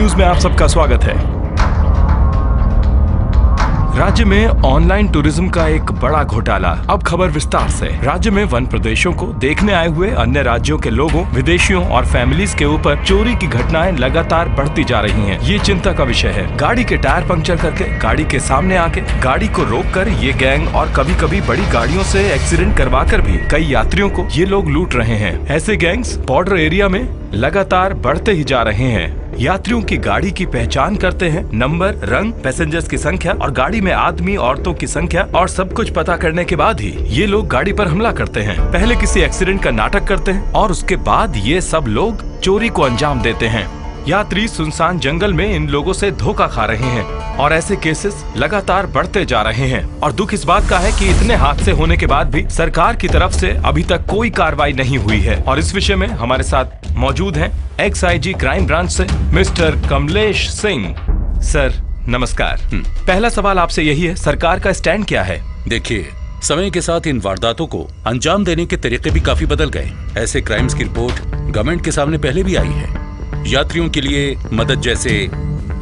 News में आप सबका स्वागत है। राज्य में ऑनलाइन टूरिज़्म का एक बड़ा घोटाला। अब खबर विस्तार से। राज्य में वन प्रदेशों को देखने आए हुए अन्य राज्यों के लोगों, विदेशियों और फैमिलीज़ के ऊपर चोरी की घटनाएँ लगातार बढ़ती जा रही हैं। ये चिंता का विषय है। गाड़ी के टायर पंक्चर करके, गाड़ी के सामने आके, गाड़ी को रोक कर ये गैंग और कभी कभी बड़ी गाड़ियों ऐसी एक्सीडेंट करवा कर भी कई यात्रियों को ये लोग लूट रहे हैं। ऐसे गैंग्स बॉर्डर एरिया में लगातार बढ़ते ही जा रहे हैं। यात्रियों की गाड़ी की पहचान करते हैं, नंबर, रंग पैसेंजर्स की संख्या और गाड़ी में आदमी, औरतों की संख्या और सब कुछ पता करने के बाद ही ये लोग गाड़ी पर हमला करते हैं। पहले किसी एक्सीडेंट का नाटक करते हैं और उसके बाद ये सब लोग चोरी को अंजाम देते हैं। यात्री सुनसान जंगल में इन लोगों से धोखा खा रहे हैं और ऐसे केसेस लगातार बढ़ते जा रहे हैं। और दुख इस बात का है कि इतने हादसे होने के बाद भी सरकार की तरफ़ से अभी तक कोई कार्रवाई नहीं हुई है। और इस विषय में हमारे साथ मौजूद हैं एक्स आई क्राइम ब्रांच से मिस्टर कमलेश सिंह। सर नमस्कार। पहला सवाल आपसे यही है सरकार का स्टैंड क्या है? देखिए समय के साथ इन वारदातों को अंजाम देने के तरीके भी काफ़ी बदल गए ऐसे क्राइम्स की रिपोर्ट गवर्नमेंट के सामने पहले भी आई है। यात्रियों के लिए मदद जैसे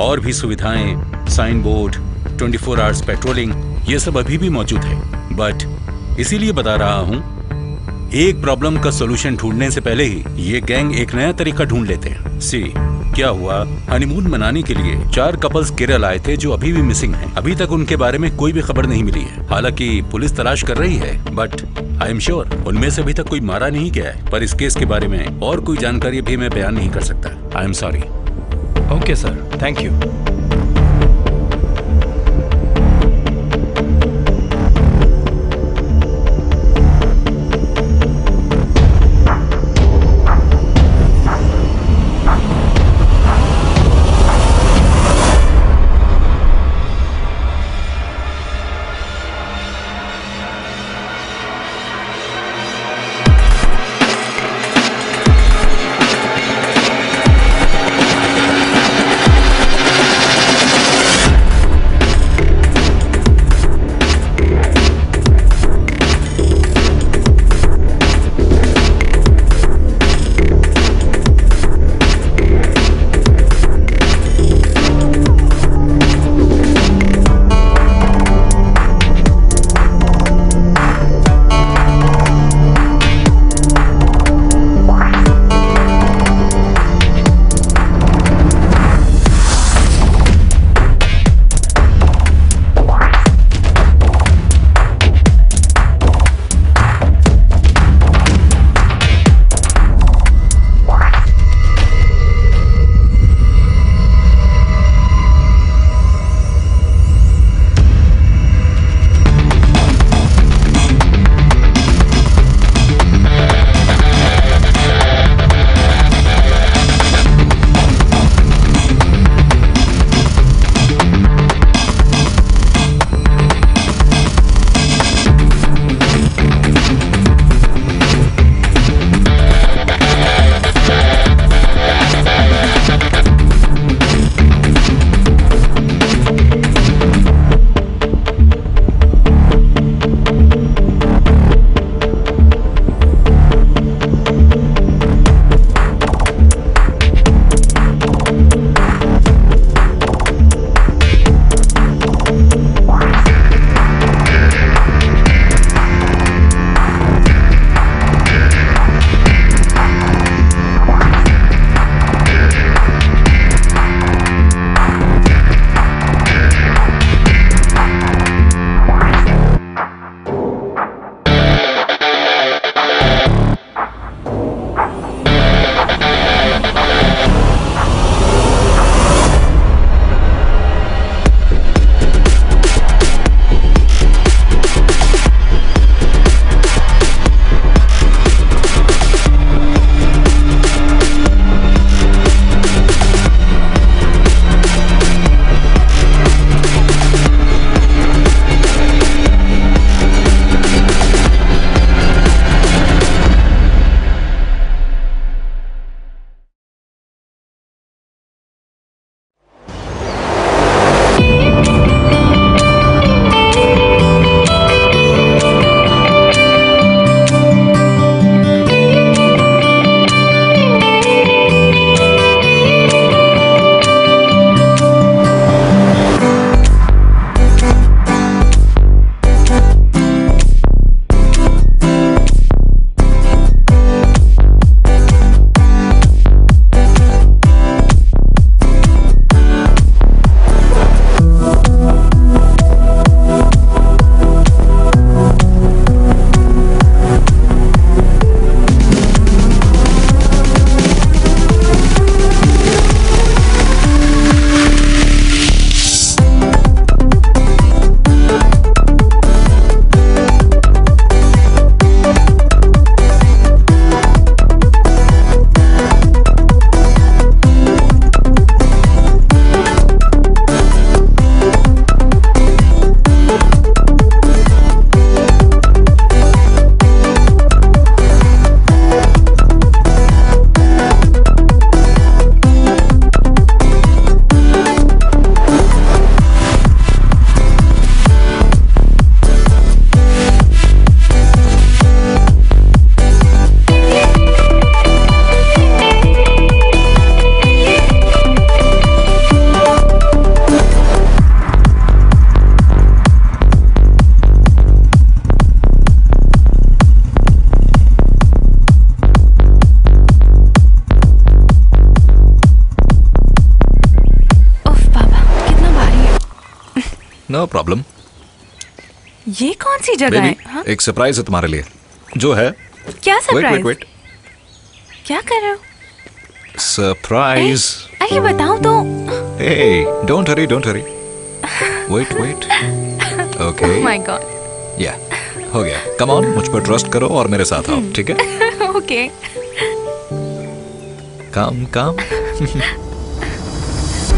और भी सुविधाएँ sign board 24 four hours patrolling ये सब अभी भी मौजूद है। बट इसीलिए बता रहा हूँ एक प्रॉब्लम का सोल्यूशन ढूँढने से पहले ही ये गैंग एक नया तरीका ढूंढ लेते हैं। सी क्या हुआ? हनीमून मनाने के लिए चार कपल्स केरल आए थे जो अभी भी मिसिंग हैं। अभी तक उनके बारे में कोई भी खबर नहीं मिली है। हालाँकि पुलिस तलाश कर रही है बट आई एम श्योर उनमें से अभी तक कोई मारा नहीं गया है। पर इस केस के बारे में और कोई जानकारी भी मैं बयान नहीं कर सकता। I am sorry okay sir thank you problem ये कौन सी जगह है हाँ? एक सरप्राइज़ है तुम्हारे लिए। जो है क्या सरप्राइज़ वेट वेट क्या कर रहे हो? सरप्राइज़ अरे बताओ तो। Hey don't hurry don't hurry wait wait okay my god या हो गया। कम ऑन मुझ पर ट्रस्ट करो और मेरे साथ आओ ठीक है? ओके कम कम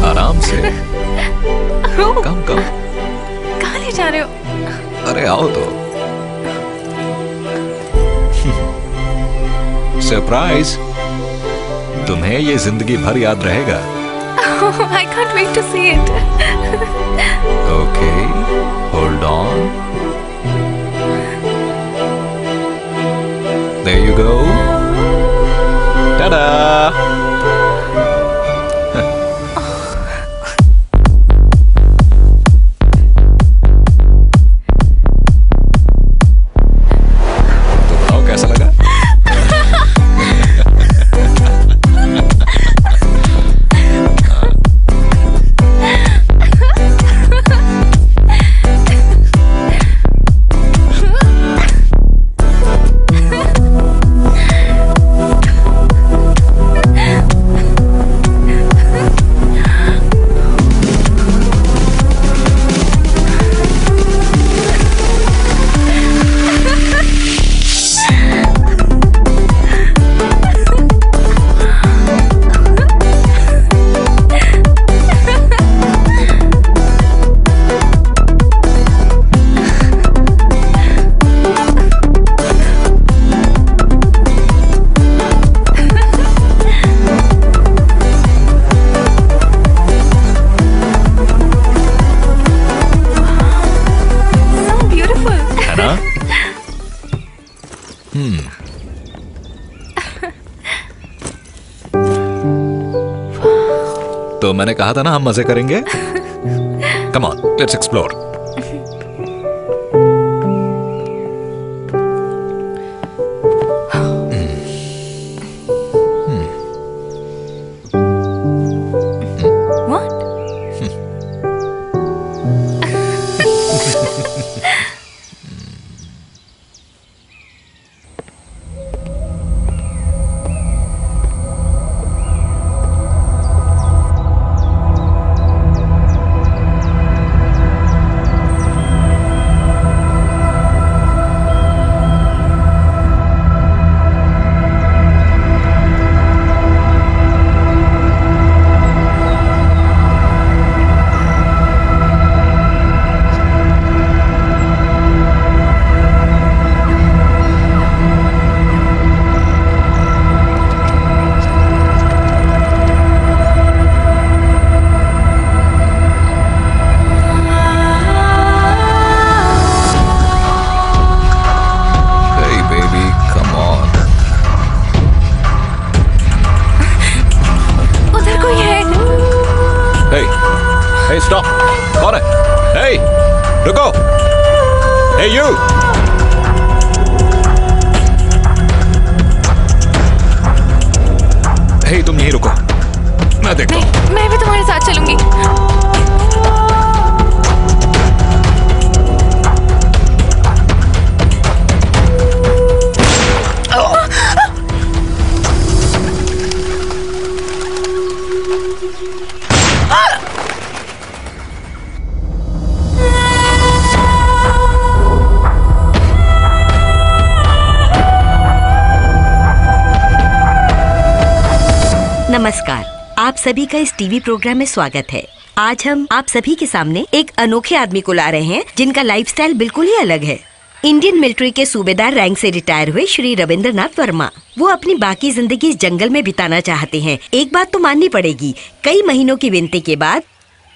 आराम से। कम कम कहाँ ले जा रहे हो? अरे आओ तो। सरप्राइज़ तुम्हें ये ज़िंदगी भर याद रहेगा। I can't wait to see it okay hold on There you go. Ta-da! मैंने कहा था ना हम मज़े करेंगे। कम ऑन लेट्स एक्सप्लोर का इस टीवी प्रोग्राम में स्वागत है। आज हम आप सभी के सामने एक अनोखे आदमी को ला रहे हैं जिनका लाइफस्टाइल बिल्कुल ही अलग है। इंडियन मिलिट्री के सूबेदार रैंक से रिटायर हुए श्री रविंद्रनाथ वर्मा। वो अपनी बाकी ज़िंदगी इस जंगल में बिताना चाहते हैं। एक बात तो माननी पड़ेगी कई महीनों की विनती के बाद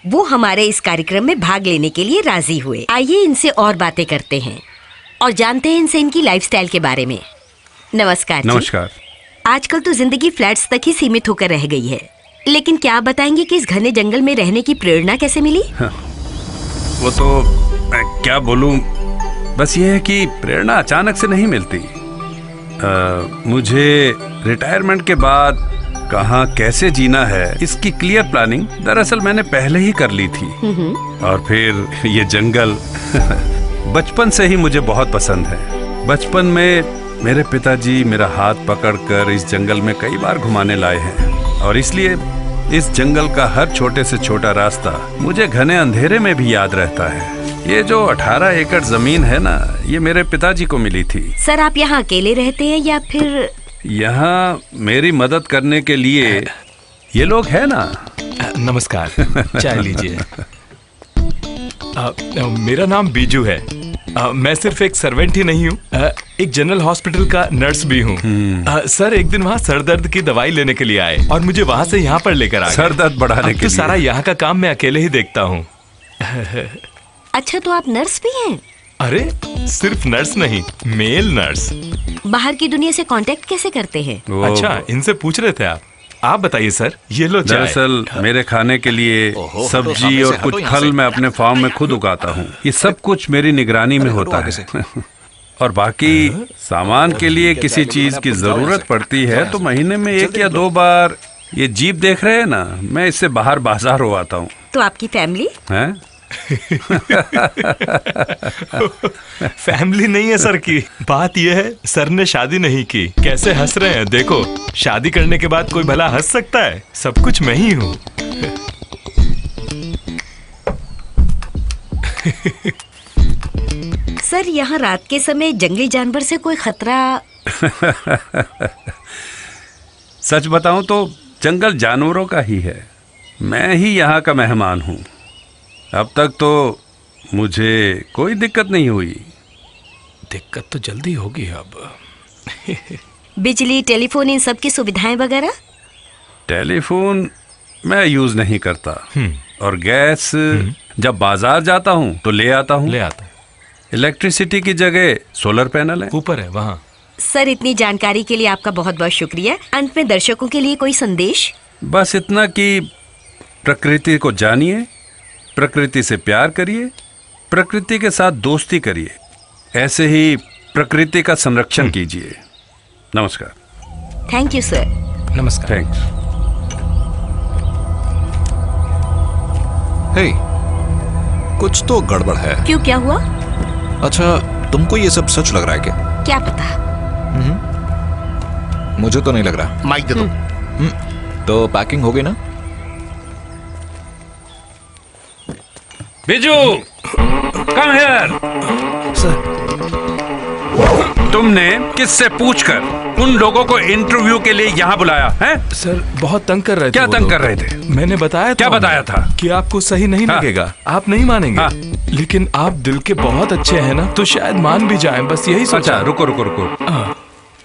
वो हमारे इस कार्यक्रम में भाग लेने के लिए राज़ी हुए। आइए इनसे और बातें करते हैं और जानते हैं इनसे इनकी लाइफस्टाइल के बारे में। नमस्कार। नमस्कार। आजकल तो ज़िंदगी फ्लैट्स तक ही सीमित होकर रह गई है। लेकिन क्या आप बताएँगे कि इस घने जंगल में रहने की प्रेरणा कैसे मिली? हाँ, वो तो मैं क्या बोलूँ? बस ये है कि प्रेरणा अचानक से नहीं मिलती। अ, मुझे रिटायरमेंट के बाद कहाँ कैसे जीना है इसकी क्लियर प्लानिंग दरअसल मैंने पहले ही कर ली थी। और फिर ये जंगल बचपन से ही मुझे बहुत पसंद है। बचपन में मेरे पिताजी मेरा हाथ पकड़कर इस जंगल में कई बार घुमाने लाए हैं। और इसलिए इस जंगल का हर छोटे से छोटा रास्ता मुझे घने अंधेरे में भी याद रहता है। ये जो 18 एकड़ ज़मीन है ना ये मेरे पिताजी को मिली थी। सर आप यहाँ अकेले रहते हैं या फिर यहाँ मेरी मदद करने के लिए ये लोग हैं ना? नमस्कार चाय लीजिए। मेरा नाम बीजू है। अ, मैं सिर्फ़ एक सर्वेंट ही नहीं हूँ एक जनरल हॉस्पिटल का नर्स भी हूँ। सर एक दिन वहाँ सर दर्द की दवाई लेने के लिए आए और मुझे वहाँ से यहाँ पर लेकर आ गए। सर दर्द बढ़ाने के तो लिए। सारा यहाँ का काम मैं अकेले ही देखता हूँ। अच्छा तो आप नर्स भी हैं? अरे सिर्फ़ नर्स नहीं मेल नर्स बाहर की दुनिया से कांटेक्ट कैसे करते हैं? अच्छा इनसे पूछ रहे थे आप? आप बताइए सर ये लो चाय। दरअसल मेरे खाने के लिए सब्ज़ी और कुछ फल। मैं अपने फार्म में खुद उगाता हूँ। ये सब कुछ मेरी निगरानी में होता है। और बाकी सामान के लिए किसी चीज़ की ज़रूरत पड़ती है तो महीने में एक या दो बार ये जीप देख रहे हैं ना मैं इससे बाहर बाज़ार हो आता हूँ। तो आपकी फैमिली? हैं? फैमिली नहीं है सर की। बात यह है सर ने शादी नहीं की। कैसे हंस रहे हैं? देखो शादी करने के बाद कोई भला हंस सकता है। सब कुछ मैं ही हूँ। सर यहाँ रात के समय जंगली जानवर से कोई खतरा सच बताऊँ तो जंगल जानवरों का ही है। मैं ही यहाँ का मेहमान हूँ। अब तक तो मुझे कोई दिक्कत नहीं हुई। दिक्कत तो जल्दी होगी अब। बिजली टेलीफोन इन सब की सुविधाएँ वगैरह? टेलीफोन मैं यूज़ नहीं करता। और गैस जब बाज़ार जाता हूँ तो ले आता हूँ। ले आता हूँ। इलेक्ट्रिसिटी की जगह सोलर पैनल है। ऊपर है वहाँ। सर इतनी जानकारी के लिए आपका बहुत बहुत शुक्रिया। अंत में दर्शकों के लिए कोई संदेश? बस इतना कि प्रकृति को जानिए। प्रकृति से प्यार करिए प्रकृति के साथ दोस्ती करिए। ऐसे ही प्रकृति का संरक्षण कीजिए। नमस्कार। थैंक यू सर नमस्कार। थैंक्स हे कुछ तो गड़बड़ है। क्यों क्या हुआ? अच्छा तुमको ये सब सच लग रहा है क्या? क्या पता? मुझे तो नहीं लग रहा। माइक दे दो। तो पैकिंग हो गई ना? बिजू कम हियर सर तुमने किससे पूछकर उन लोगों को इंटरव्यू के लिए यहाँ बुलाया है? सर बहुत तंग कर रहे थे क्या तंग कर रहे थे? मैंने बताया क्या बताया था? कि आपको सही नहीं हाँ। लगेगा आप नहीं मानेंगे। हाँ। लेकिन आप दिल के बहुत अच्छे हैं ना तो शायद मान भी जाएँ बस यही सोचा। अच्छा रुको रुको रुको।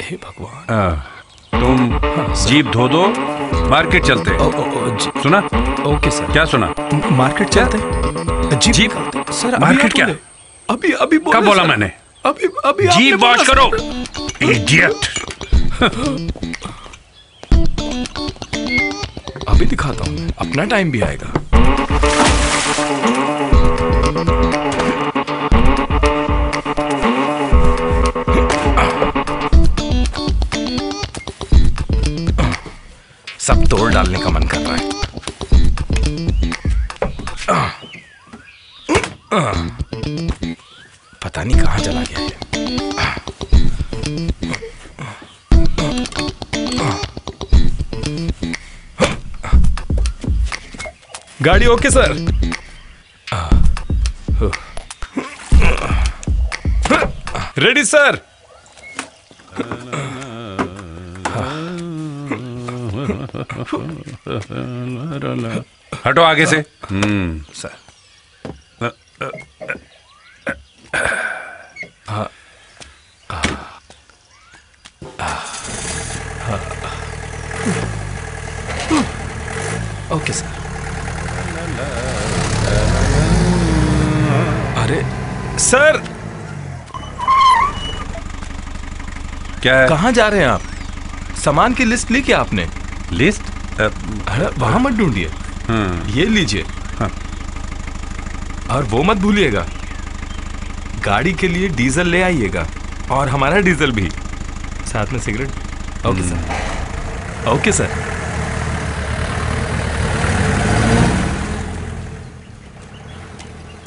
हे। भगवान। आ, तुम जीप धो दो मार्केट चलते ओ, ओ, ओ, सुना? Okay sir. क्या सुना? मार्केट चलते जीप? जीप? सर मार्केट क्या? अभी अभी बोले, कब बोला मैंने? अभी अभी जीप वॉश करो। इडियट अभी दिखाता हूँ। अपना टाइम भी आएगा। सब तोड़ डालने का मन कर रहा है। पता नहीं कहाँ चला गया ये गाड़ी ओके सर। Ready sir. हटो आगे से। Hmm sir. Okay sir. अरे सर! क्या है? कहाँ जा रहे हैं आप? सामान की लिस्ट ली क्या आपने? लिस्ट वहाँ मत ढूंढिए। हाँ। ये लीजिए। हाँ। और वो मत भूलिएगा। गाड़ी के लिए डीजल ले आइएगा। और हमारा डीजल भी। साथ में cigarette? Okay sir. Hmm. Okay sir.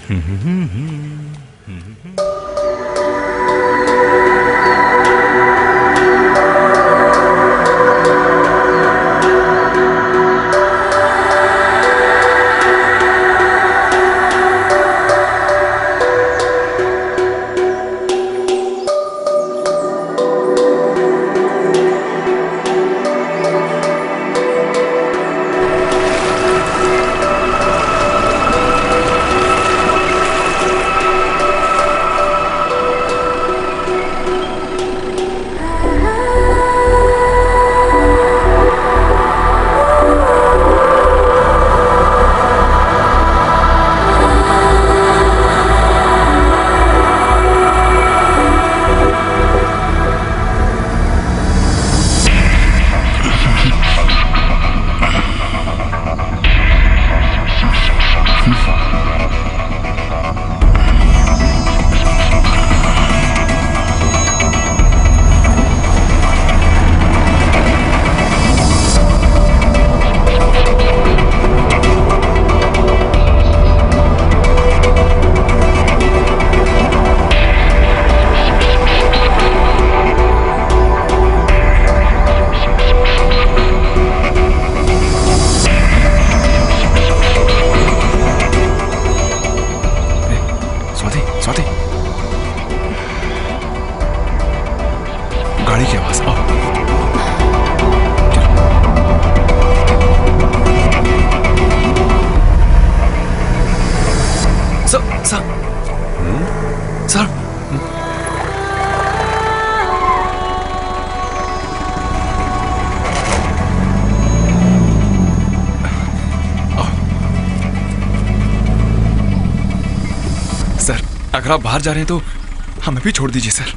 Hmm hmm hmm. जा रहे हैं तो हमें भी छोड़ दीजिए सर।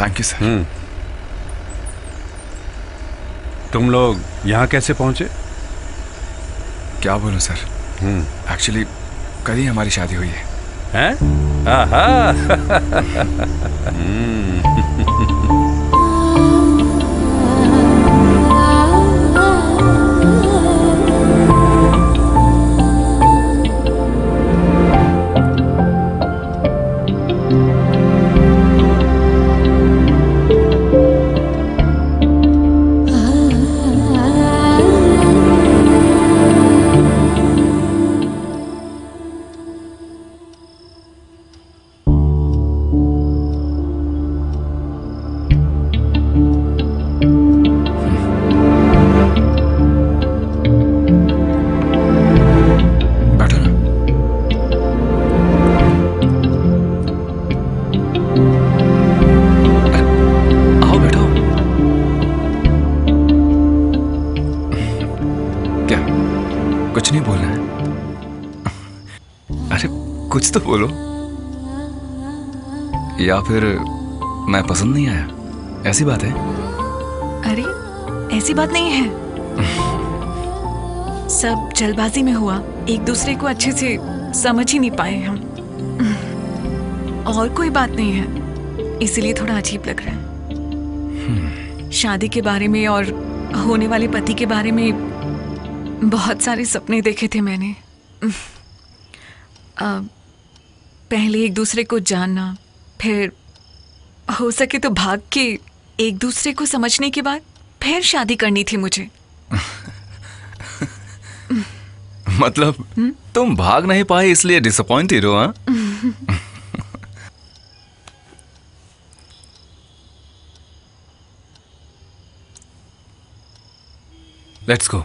थैंक यू सर तुम लोग यहाँ कैसे पहुँचे? क्या बोलूँ सर? एक्चुअली कल ही हमारी शादी हुई है। हैं? आहा। या फिर मैं पसंद नहीं आया? ऐसी बात है? अरे ऐसी बात नहीं है। सब जल्दबाजी में हुआ। एक दूसरे को अच्छे से समझ ही नहीं पाए हम। और कोई बात नहीं है। इसीलिए थोड़ा अजीब लग रहा है। शादी के बारे में और होने वाले पति के बारे में बहुत सारे सपने देखे थे मैंने। अ, पहले एक दूसरे को जानना फिर हो सके तो भाग के एक दूसरे को समझने के बाद फिर शादी करनी थी मुझे। मतलब हुँ? तुम भाग नहीं पाए इसलिए डिसअपॉइंटेड हो हाँ? लेट्स गो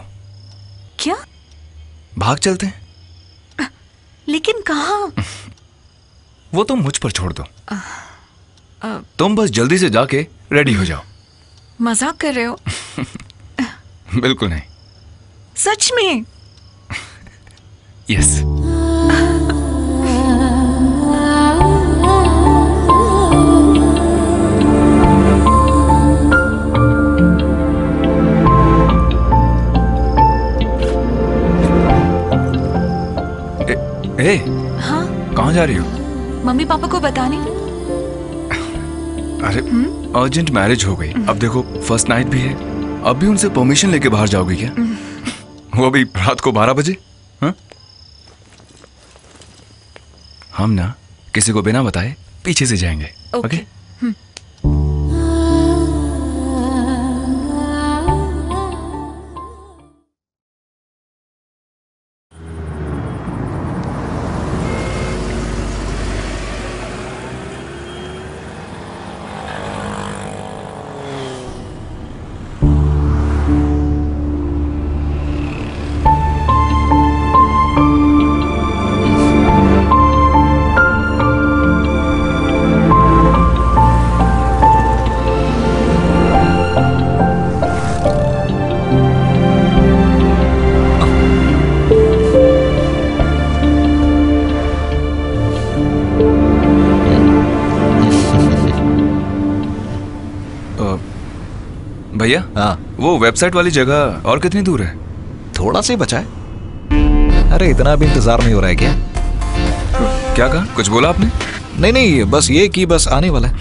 क्या? भाग चलते हैं। लेकिन कहाँ? वो तुम मुझ पर छोड़ दो। आ, आ, तुम बस जल्दी से जाके रेडी हो जाओ। मज़ाक कर रहे हो? बिल्कुल नहीं। सच में? Yes yes. ए, हाँ? कहाँ जा रही हो? मम्मी पापा को बताने अरे अर्जेंट मैरिज हो गई। अब देखो फ़र्स्ट नाइट भी है। अब भी उनसे परमिशन लेके बाहर जाओगी क्या? वो भी रात को बारह बजे? हाँ? हम ना किसी को बिना बताए पीछे से जाएँगे ओके। okay. अ, वो वेबसाइट वाली जगह और कितनी दूर है? थोड़ा सा ही बचा है। अरे इतना भी इंतज़ार नहीं हो रहा है क्या? क्या कहा? कुछ बोला आपने? नहीं नहीं बस ये की बस आने वाला है।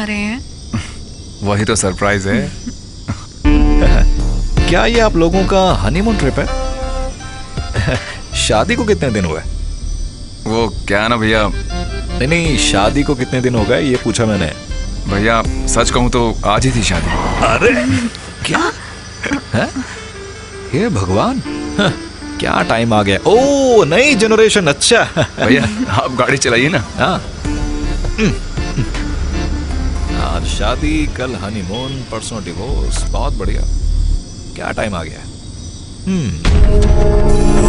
जा रहे हैं। वही तो सरप्राइज़ है। क्या ये आप लोगों का हनीमून ट्रिप है? शादी को कितने दिन हुए? वो क्या ना भैया? नहीं नहीं शादी को कितने दिन हो गए ये पूछा मैंने। भैया सच कहूँ तो आज ही थी शादी। अरे क्या? है? हे भगवान क्या टाइम आ गया। ओ नई जनरेशन अच्छा। भैया आप गाड़ी चलाइए ना। हाँ। आज शादी कल हनीमून परसों डिवोर्स बहुत बढ़िया। क्या टाइम आ गया? हम्म।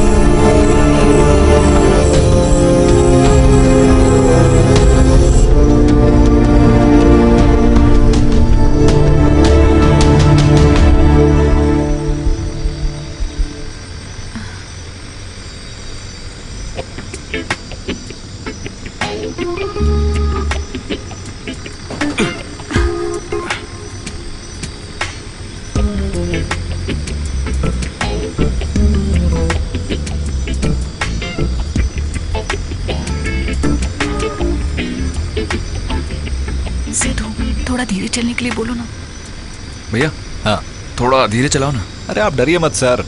धीरे चलाओ ना। अरे आप डरिए मत सर।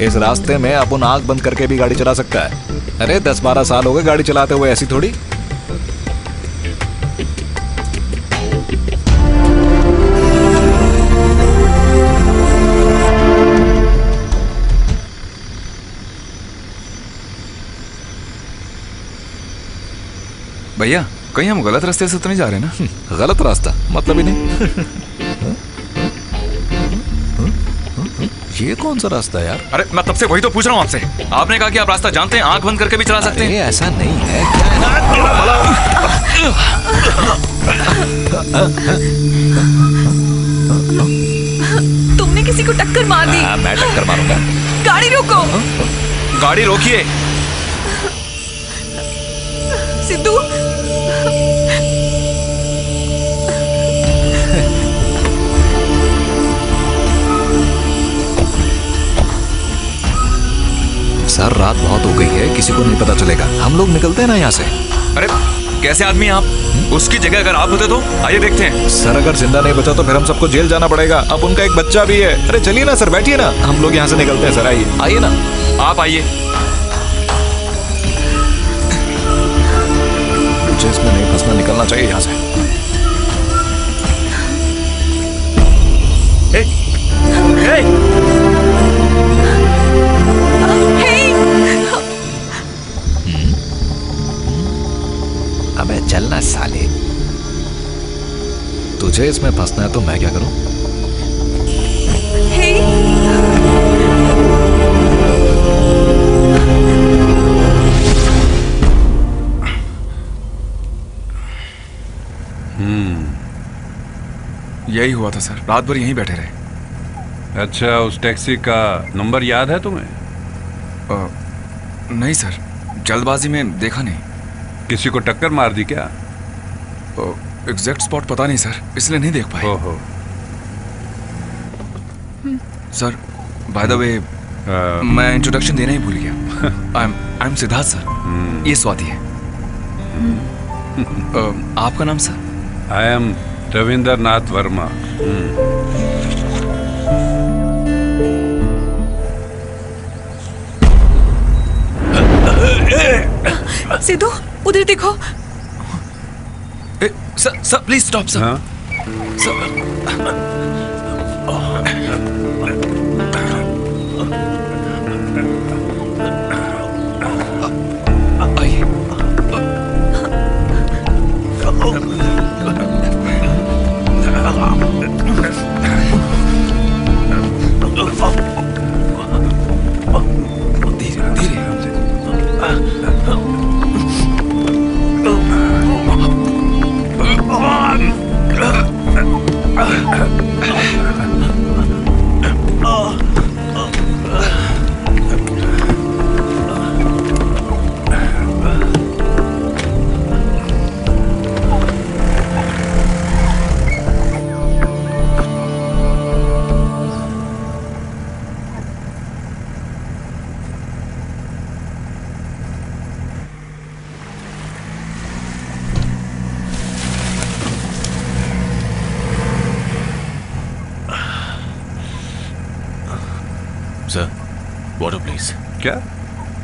इस रास्ते में अपन आँख बंद करके भी गाड़ी चला सकता है। अरे दस बारह साल हो गए गाड़ी चलाते हुए ऐसी थोड़ी। भैया कहीं हम गलत रास्ते से तो नहीं जा रहे ना? गलत रास्ता मतलब ही नहीं। ये कौन सा रास्ता है यार? अरे मैं तब से वही तो पूछ रहा हूँ आपसे। आपने कहा कि आप रास्ता जानते हैं आँख बंद करके भी चला सकते हैं। ऐसा नहीं है। क्या तुमने किसी को टक्कर मार दी। हाँ, मैं टक्कर मारूँगा। गाड़ी रोको। गाड़ी रोकिए। सिद्धू सर रात बहुत हो गई है किसी को नहीं पता चलेगा। हम लोग निकलते हैं ना यहाँ से। अरे कैसे आदमी हैं आप? उसकी जगह अगर आप होते तो? आइए देखते हैं। सर अगर ज़िंदा नहीं बचा तो फिर हम सबको जेल जाना पड़ेगा। अब उनका एक बच्चा भी है। अरे चलिए ना सर बैठिए ना। हम लोग यहाँ से निकलते हैं सर आइए। आइए ना। आप आइए। मुझे इसमें नहीं फंसना निकलना चाहिए यहाँ से। ए, ए, चलना साले। तुझे इसमें फंसना है तो मैं क्या करूँ? हे यही हुआ था सर। रात भर यहीं बैठे रहे। अच्छा उस टैक्सी का नंबर याद है तुम्हें? नहीं सर। जल्दबाजी में देखा नहीं। किसी को टक्कर मार दी क्या? एग्जैक्ट स्पॉट पता नहीं सर इसलिए नहीं देख पाए। ओहो। सर बाय द वे मैं इंट्रोडक्शन देना ही भूल गया। I am I am Siddharth sir ये स्वाति है। अ, आपका नाम sir I am Ravindra Nath Verma Sidhu? उधर देखो। ए, sir sir please stop sir हाँ। सर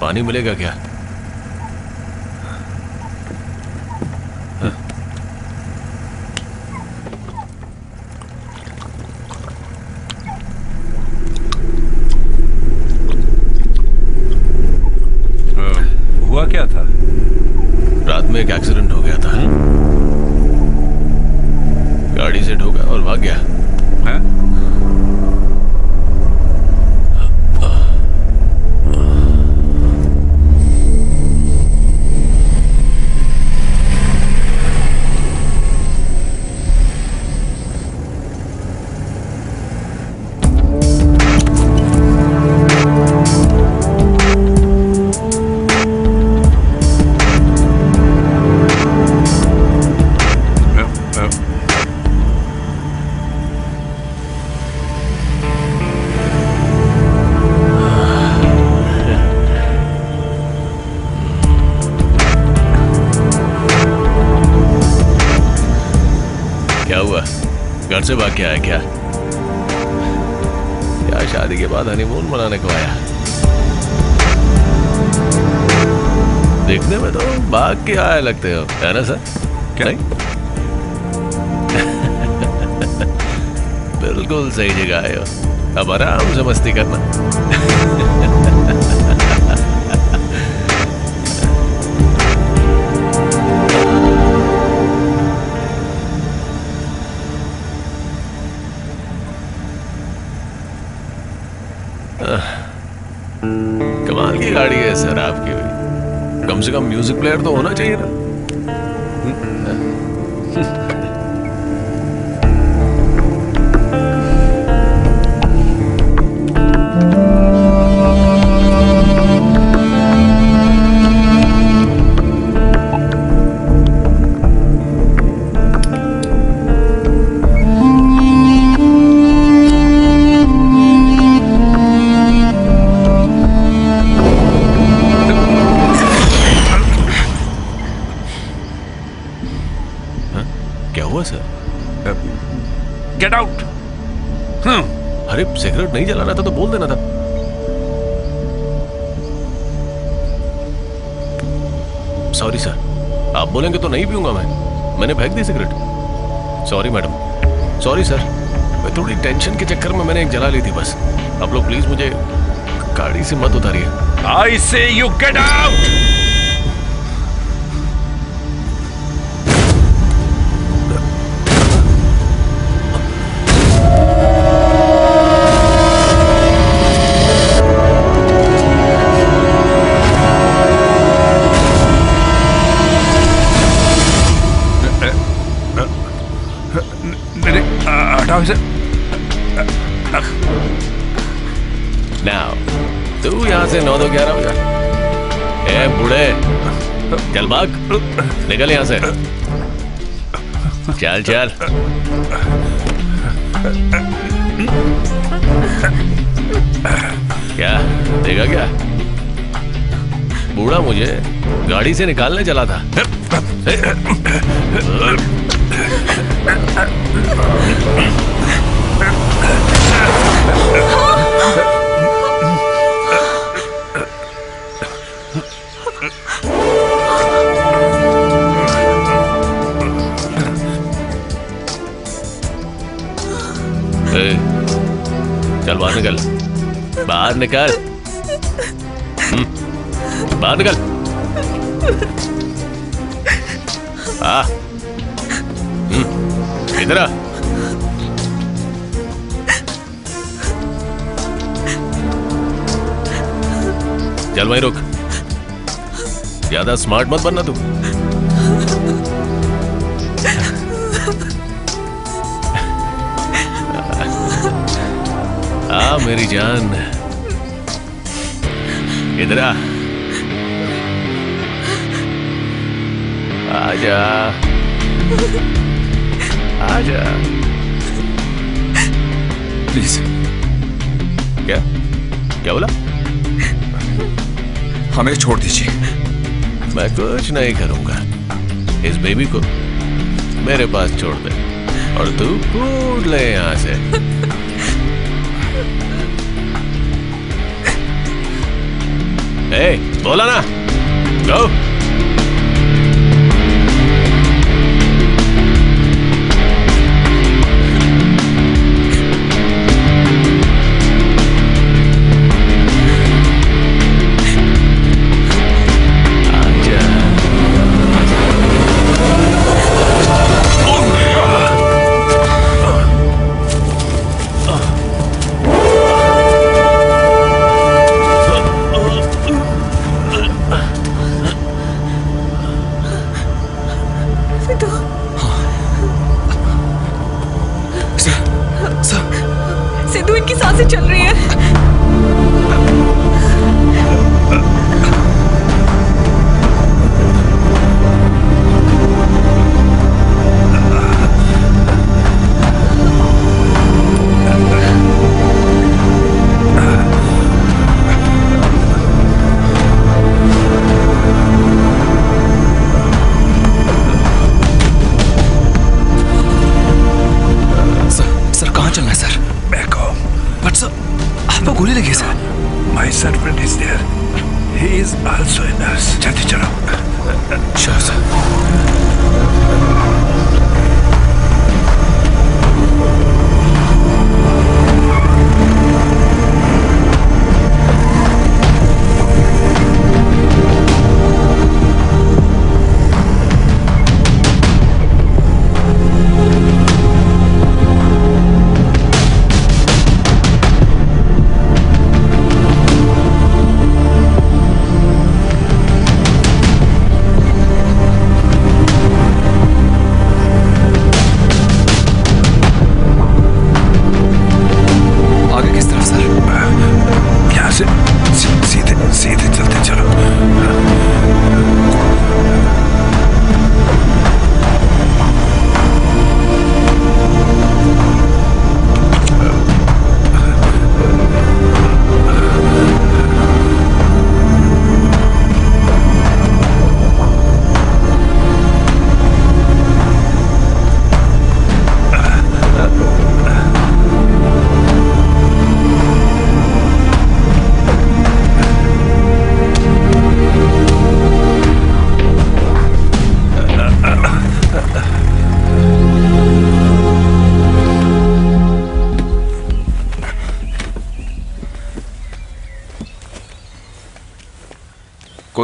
पानी मिलेगा क्या? आया लगते हो है ना सर क्या? नहीं? बिल्कुल सही जगह आए हो अब आराम से मस्ती करना कम से कम म्यूज़िक प्लेयर तो होना चाहिए ना सिगरेट नहीं जलाना था तो बोल देना था। सॉरी सर आप बोलेंगे तो नहीं पीऊँगा मैं। मैंने फेंक दी cigarette sorry madam sorry sir मैं थोड़ी टेंशन के चक्कर में मैंने एक जला ली थी बस। आप लोग प्लीज़ मुझे गाड़ी से मत उतारिए। आई से यू गेट आउट नाउ तू यहाँ से नौ दो ग्यारह बजा। ए बूढ़े। चल भाग। निकल यहाँ से। चल चल। क्या? देखा क्या? बूढ़ा मुझे गाड़ी से निकालने चला था। ए, चल बाहर निकल। बाहर निकल। हम्म, बाहर निकल। चल वहीं रुक। ज़्यादा स्मार्ट मत बनना तू। आ, मेरी जान। इधर आ। आजा। आजा। प्लीज़। क्या? क्या बोला? हमें छोड़ दीजिए। मैं कुछ नहीं करूँगा। इस बेबी को मेरे पास छोड़ दे और तू कूद ले यहाँ से। ए, बोला ना। गो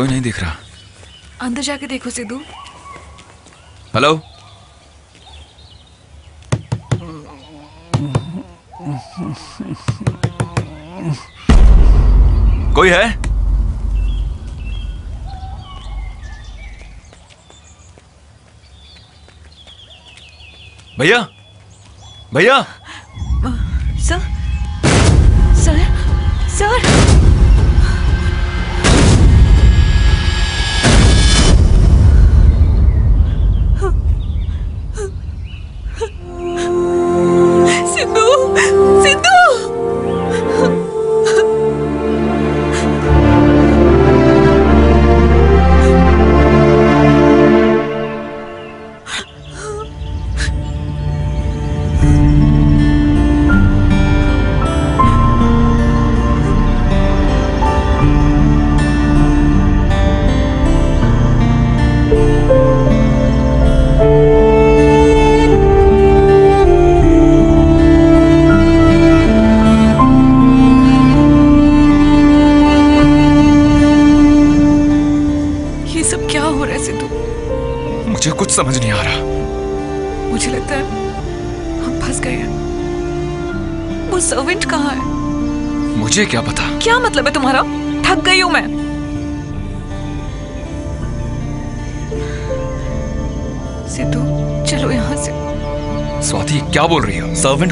कोई नहीं दिख रहा। अंदर जाके देखो सिद्धू। हेलो? कोई है? भैया? भैया?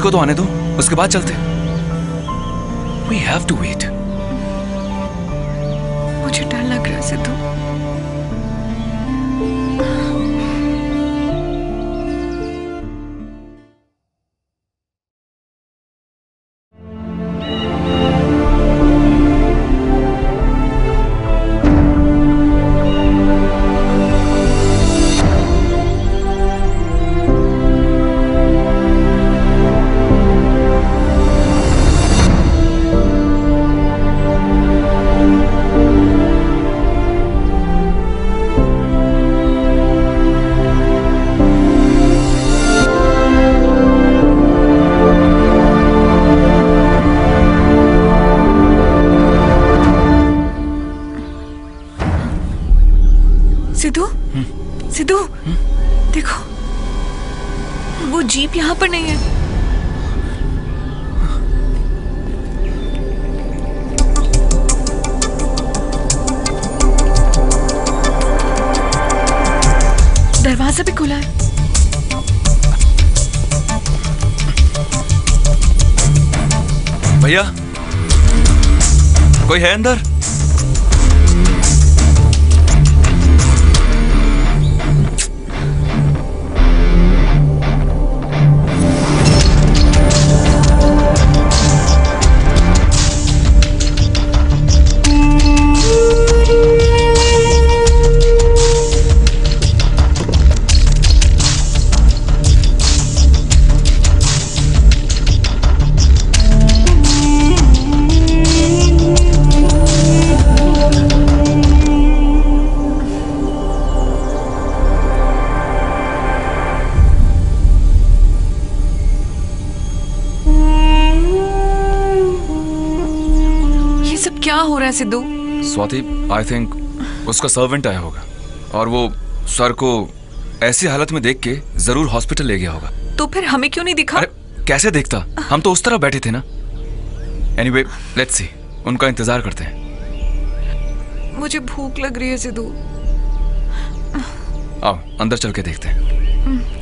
को तो आने दो उसके बाद चलते। वी हैव टू वेट कोई है अंदर स्वाति आई थिंक उसका सर्वेंट आया होगा और वो सर को ऐसी हालत में देख के ज़रूर हॉस्पिटल ले गया होगा। तो फिर हमें क्यों नहीं दिखा? अरे कैसे देखता? हम तो उस तरह बैठे थे ना। एनीवे लेट्स सी उनका इंतज़ार करते हैं। मुझे भूख लग रही है सिद्धू। आओ अंदर चल के देखते हैं।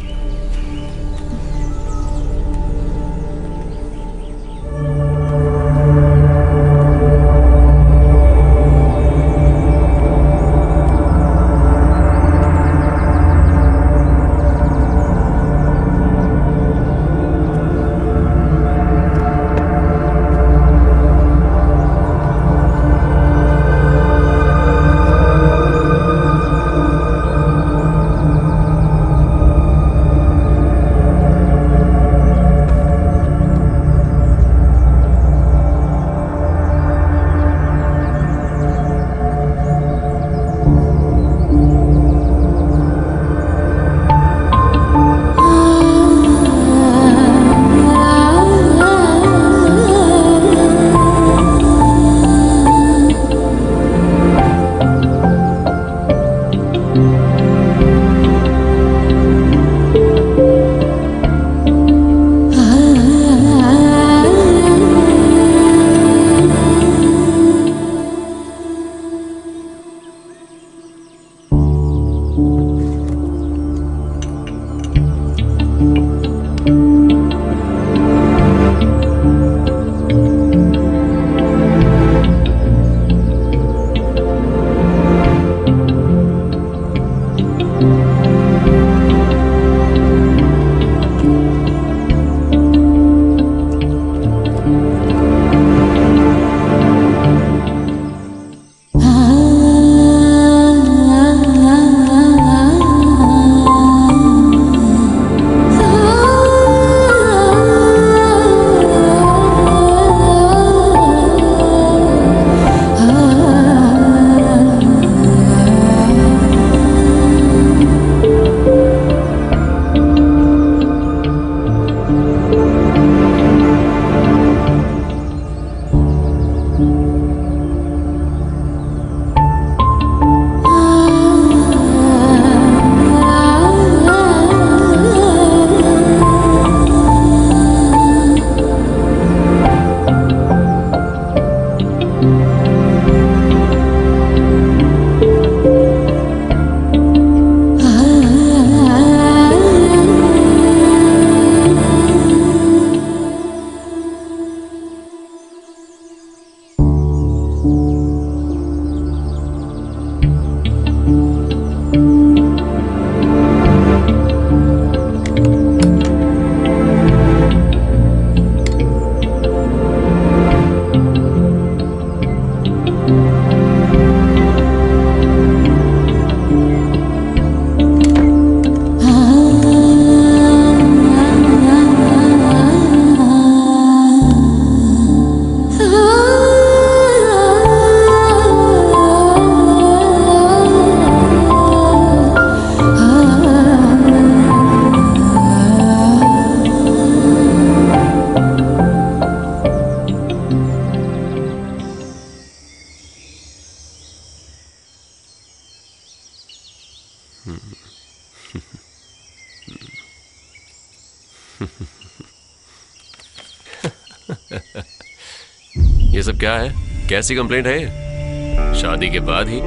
कैसी कंप्लेंट है? शादी के बाद ही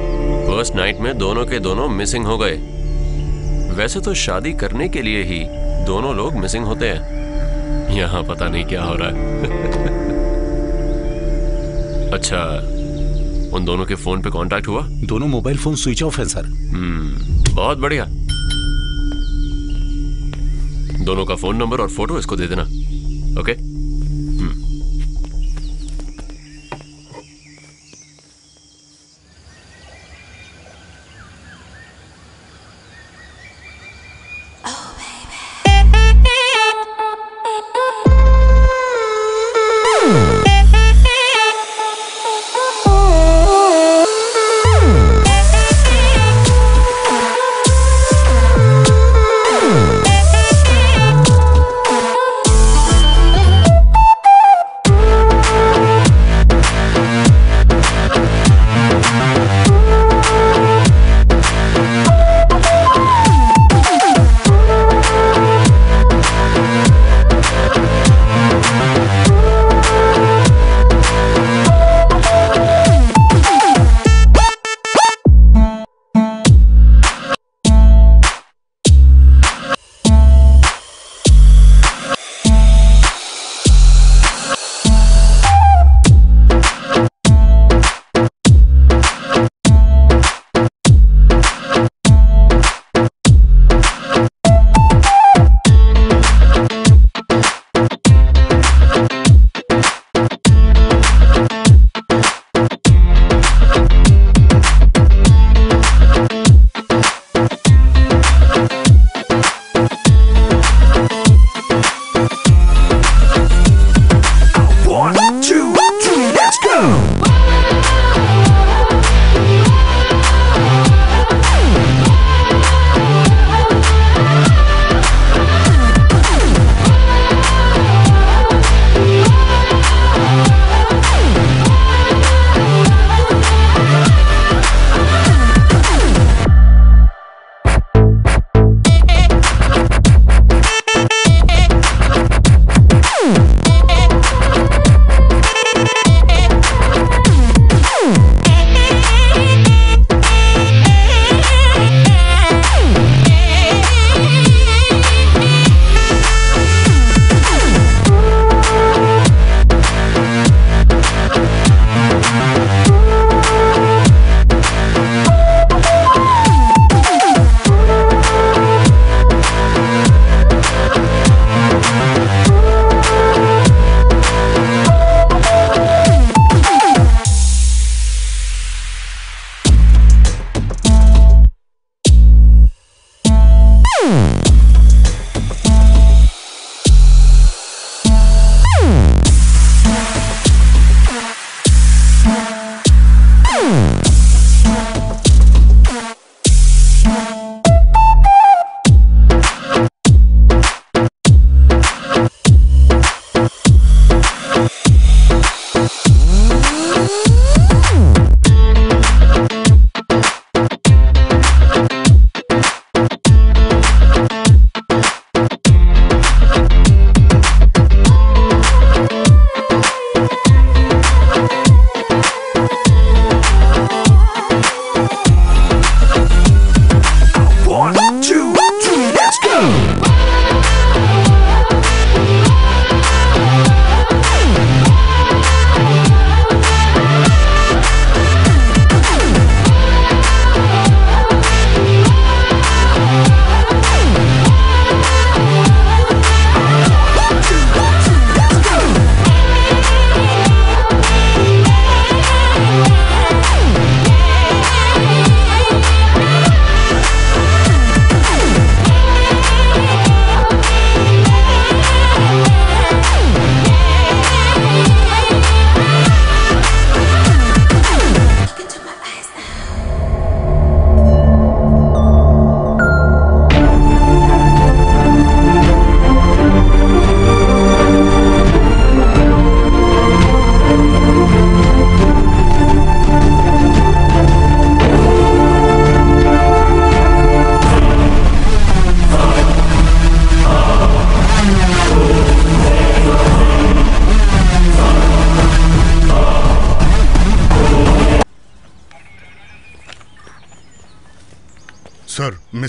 फ़र्स्ट नाइट में दोनों के दोनों मिसिंग हो गए। वैसे तो शादी करने के लिए ही दोनों लोग मिसिंग होते हैं। यहाँ पता नहीं क्या हो रहा है। अच्छा उन दोनों के फ़ोन पे कांटेक्ट हुआ? दोनों मोबाइल फ़ोन स्विच ऑफ़ है सर हम्म बहुत बढ़िया। दोनों का फ़ोन नंबर और फ़ोटो इसको दे देना।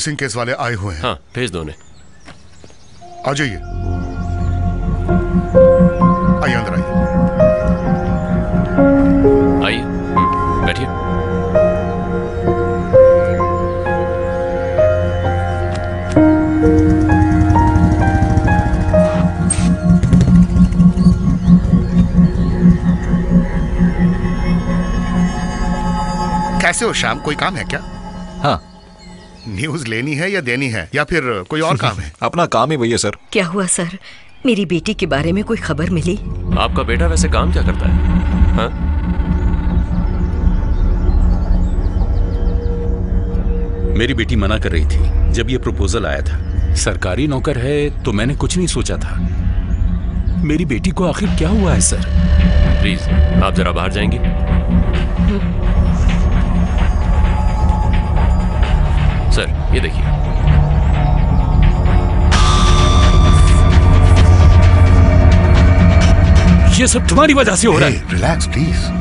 मिसिंग केस वाले आए हुए हैं। हाँ भेज दो उन्हें। आ जाइए। आइए अंदर आइए। आइए हम्म, बैठिए। कैसे हो शाम कोई काम है क्या? न्यूज़ लेनी है या देनी है? या फिर कोई और काम है? अपना काम ही वही है सर। क्या हुआ सर? मेरी बेटी के बारे में कोई खबर मिली? आपका बेटा वैसे काम क्या करता है? हाँ? मेरी बेटी मना कर रही थी जब ये प्रपोजल आया था। सरकारी नौकर है तो मैंने कुछ नहीं सोचा था। मेरी बेटी को आखिर क्या हुआ है सर? प्लीज़ आप जरा बाहर जाएँगी। ये देखिए। ये सब तुम्हारी वजह से हो रहा है। रिलैक्स प्लीज़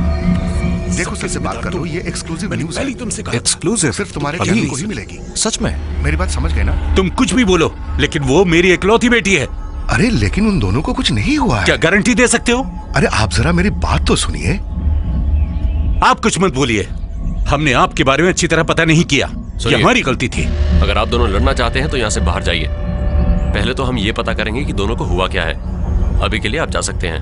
देखो सर से बात कर लो ये एक्सक्लूसिव न्यूज़ है। तुमसे एक्सक्लूसिव सिर्फ़ तुम्हारे चैनल को ही मिलेगी। सच में? मेरी बात समझ गए ना? तुम कुछ भी बोलो लेकिन वो मेरी इकलौती बेटी है। अरे लेकिन उन दोनों को कुछ नहीं हुआ है। क्या गारंटी दे सकते हो? अरे आप जरा मेरी बात तो सुनिए। आप कुछ मत बोलिए। हमने आपके बारे में अच्छी तरह पता नहीं किया। ये हमारी गलती थी। अगर आप दोनों लड़ना चाहते हैं तो यहाँ से बाहर जाइए। पहले तो हम ये पता करेंगे कि दोनों को हुआ क्या है। अभी के लिए आप जा सकते हैं।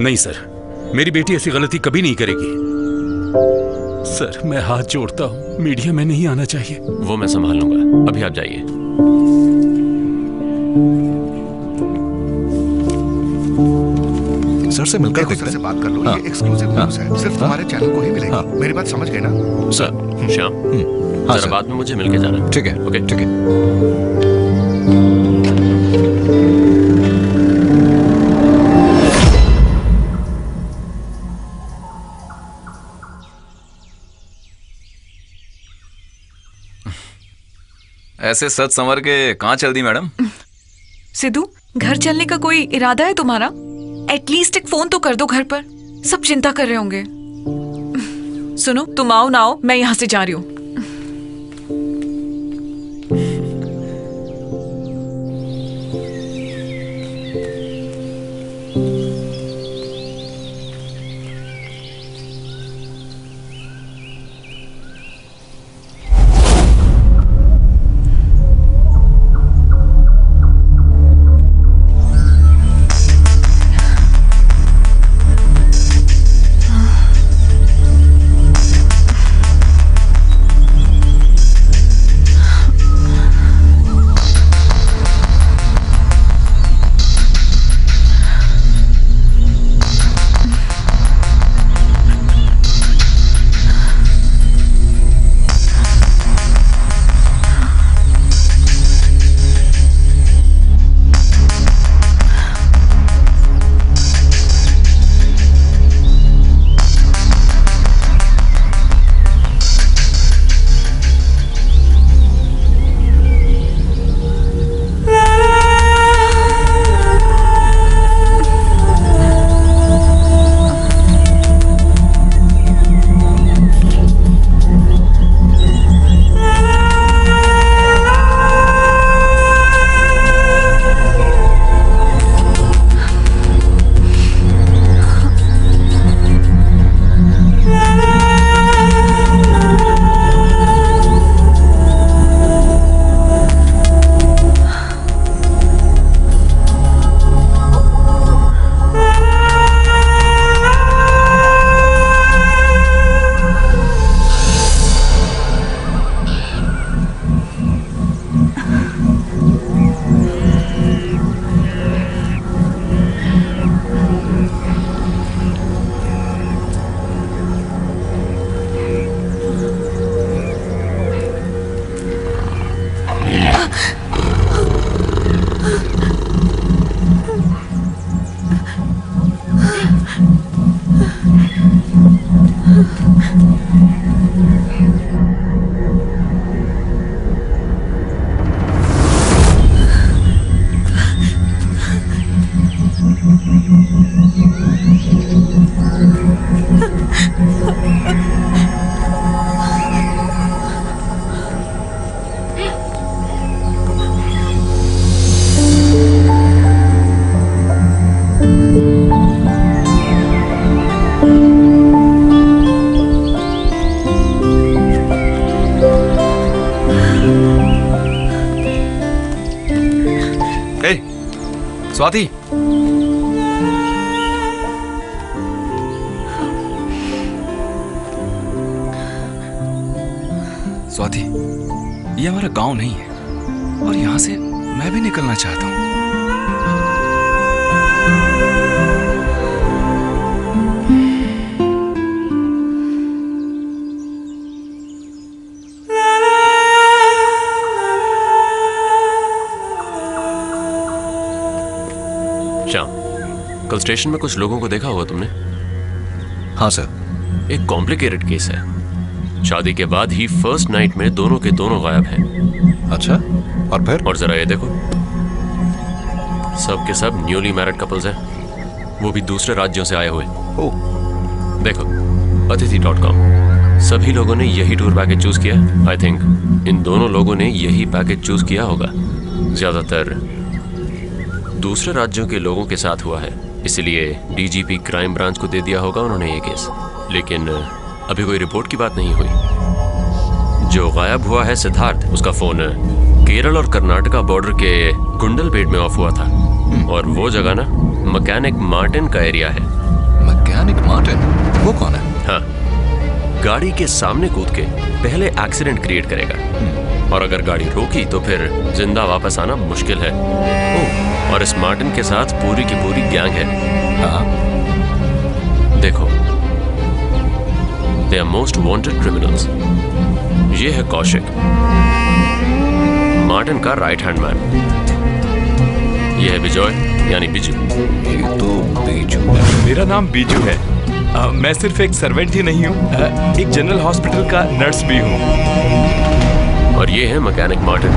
नहीं सर। मेरी बेटी ऐसी गलती कभी नहीं करेगी। सर मैं हाथ जोड़ता हूँ। मीडिया में नहीं आना चाहिए। वो मैं संभाल लूँगा। अभी आप जाइए। सर से मिलकर देखो देखते सर से हैं। बात कर लो। हाँ। ये एक्सक्लूसिव हाँ। न्यूज़ है। सिर्फ़ तुम्हारे चैनल को ही मिलेगी। मेरी बात समझ गए ना? सर श्याम। हाँ सर बाद में मुझे मिलके जाना। ठीक है। ओके ठीक है। ऐसे सच संवर के कहाँ चल दी मैडम? सिद्धू घर चलने का कोई इरादा है तुम्हारा? एटलीस्ट एक फ़ोन तो कर दो घर पर। सब चिंता कर रहे होंगे। सुनो, तुम आओ ना आओ, मैं यहाँ से जा रही हूँ। Swati स्टेशन में कुछ लोगों को देखा होगा तुमने? हाँ सर। एक कॉम्प्लिकेटेड केस है। शादी के बाद ही फ़र्स्ट नाइट में दोनों के दोनों गायब हैं। अच्छा और फिर? और जरा ये देखो। सब के सब न्यूली मैरिड कपल्स हैं। वो भी दूसरे राज्यों से आए हुए। ओ। देखो अतिथि डॉट कॉम सभी लोगों ने यही टूर पैकेज चूज़ किया। आई थिंक इन दोनों लोगों ने यही पैकेज चूज़ किया होगा। ज़्यादातर दूसरे राज्यों के लोगों के साथ हुआ है। इसलिए डीजीपी क्राइम ब्रांच को दे दिया होगा उन्होंने ये केस। लेकिन अभी कोई रिपोर्ट की बात नहीं हुई। जो गायब हुआ है सिद्धार्थ उसका फ़ोन केरल और कर्नाटका बॉर्डर के गुंडलपेट में ऑफ़ हुआ था। और वो जगह ना मैकेनिक मार्टिन का एरिया है। Mechanic Martin? वो कौन है? हाँ। गाड़ी के सामने कूद के पहले एक्सीडेंट क्रिएट करेगा। और अगर गाड़ी रोकी तो फिर ज़िंदा वापस आना मुश्किल है। ओह, और इस मार्टिन के साथ पूरी की पूरी गैंग है। हाँ। देखो। They are most wanted criminals ये है कौशिक। मार्टिन का राइट हैंड मैन ये है बिजॉय यानी बिजू। ये तो बीजू मेरा नाम बीजू है। अ, मैं सिर्फ़ एक सर्वेंट ही नहीं हूँ। एक जनरल हॉस्पिटल का नर्स भी हूँ। और ये है मैकेनिक मार्टिन।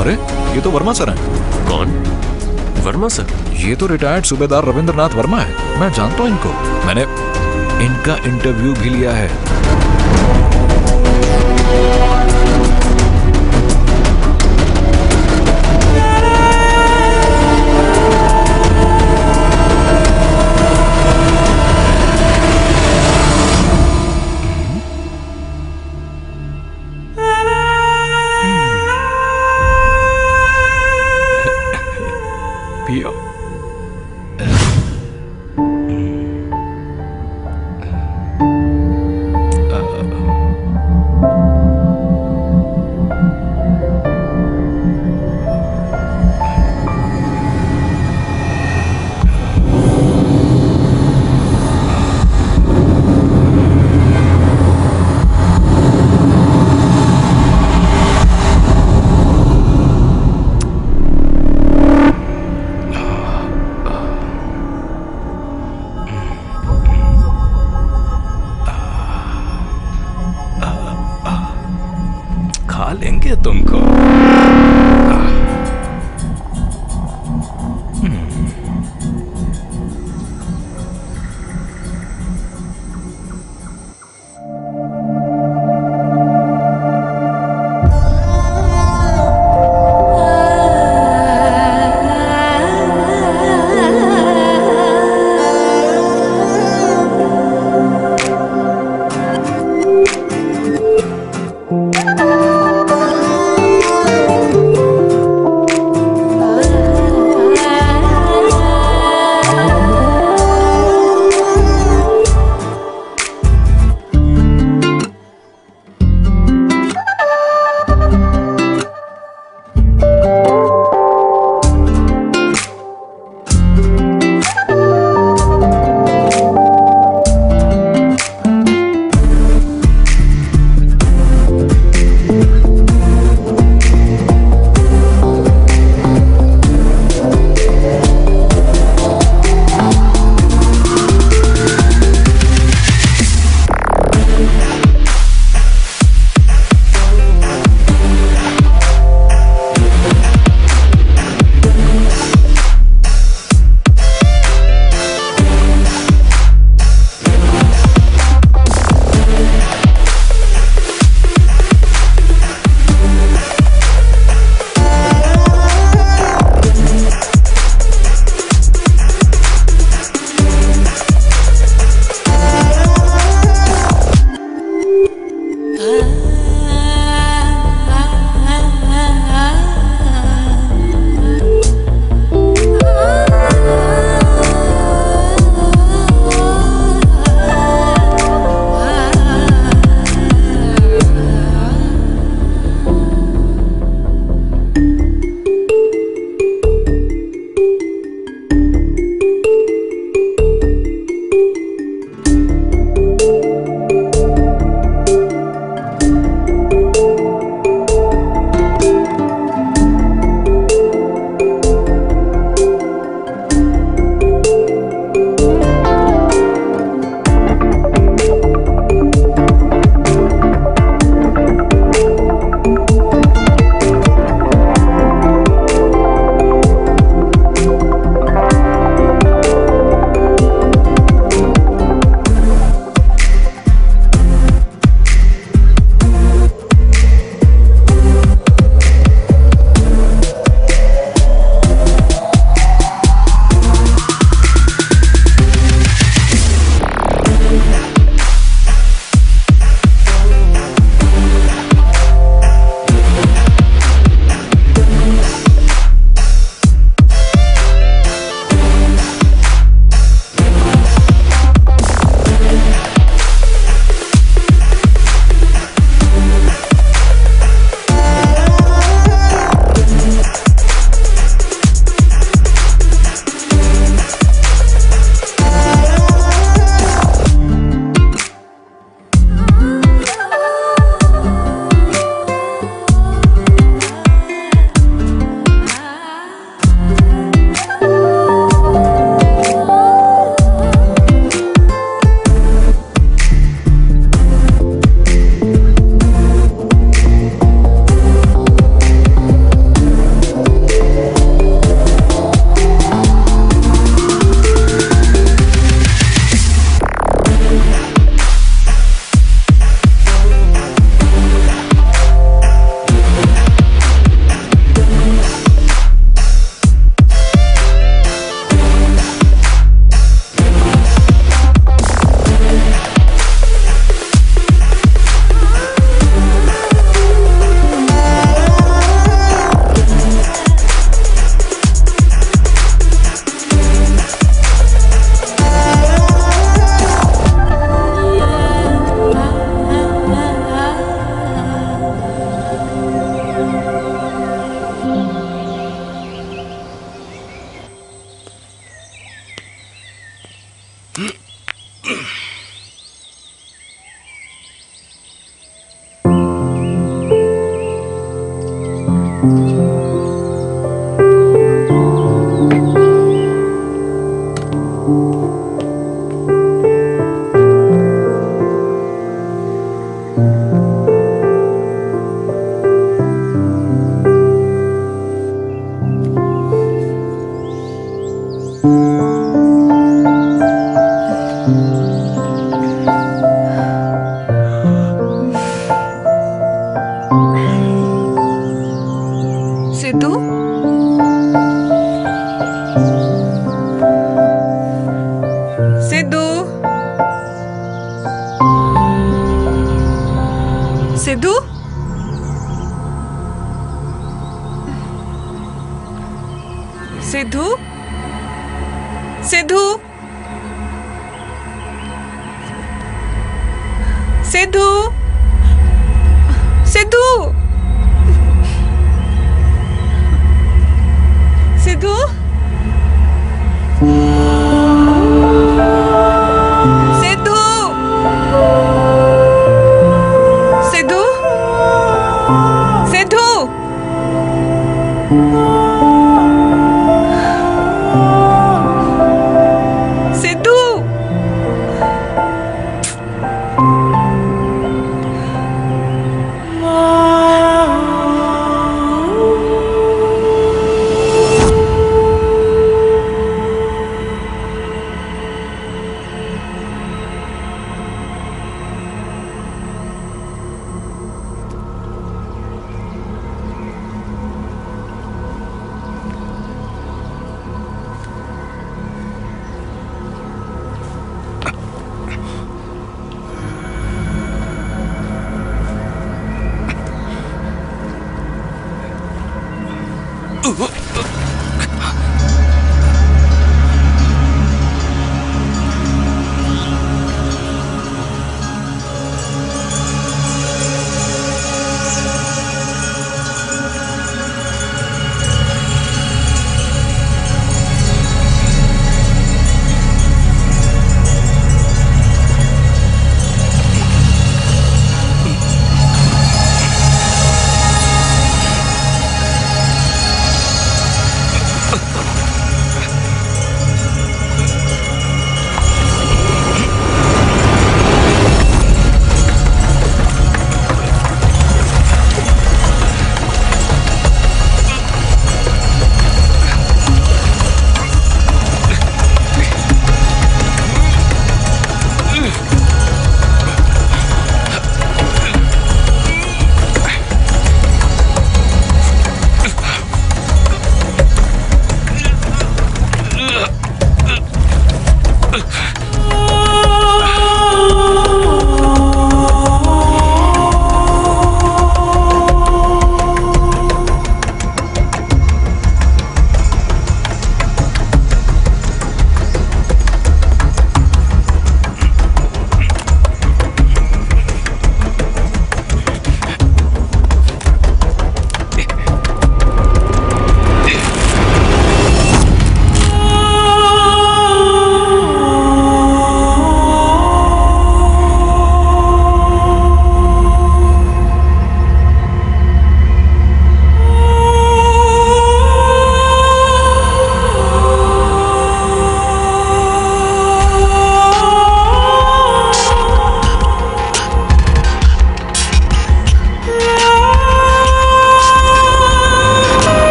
अरे ये तो वर्मा सर हैं। कौन? वर्मा सर? ये तो रिटायर्ड सूबेदार रविंद्रनाथ वर्मा है। मैं जानता हूँ इनको। मैंने इनका इंटरव्यू भी लिया है।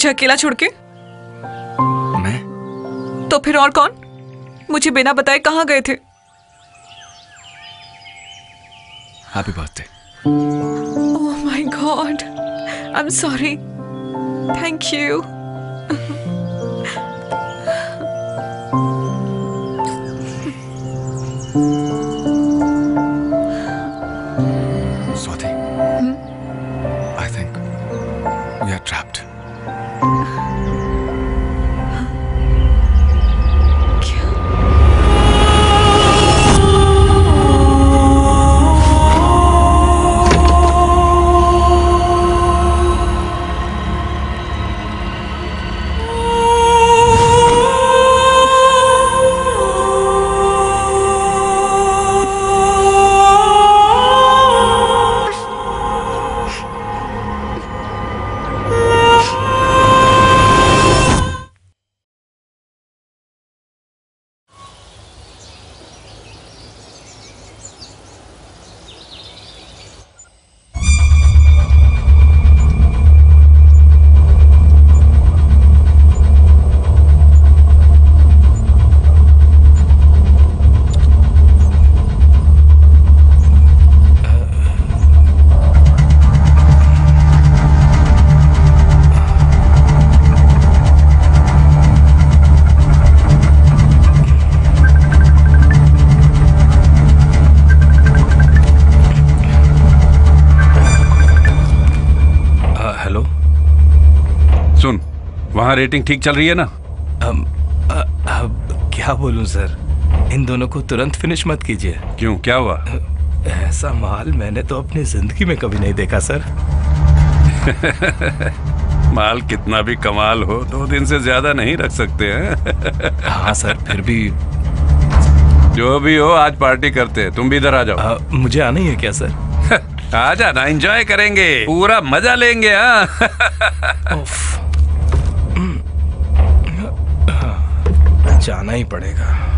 मुझे अकेला छोड़ के? मैं? तो फिर और कौन? मुझे बिना बताए कहाँ गए थे? Happy birthday oh my god I am sorry thank you वहाँ रेटिंग ठीक चल रही है ना? अब अब क्या बोलूँ सर? इन दोनों को तुरंत फिनिश मत कीजिए। क्यों? क्या हुआ? ऐसा माल मैंने तो अपनी ज़िंदगी में कभी नहीं देखा सर। माल कितना भी कमाल हो दो दिन से ज़्यादा नहीं रख सकते हैं। हाँ सर फिर भी। जो भी हो आज पार्टी करते हैं। तुम भी इधर आ जाओ। आ, मुझे आना ही है क्या सर? आ जाना एंजॉय करेंगे। पूरा मज़ा लेंगे हाँ। जाना ही पड़ेगा।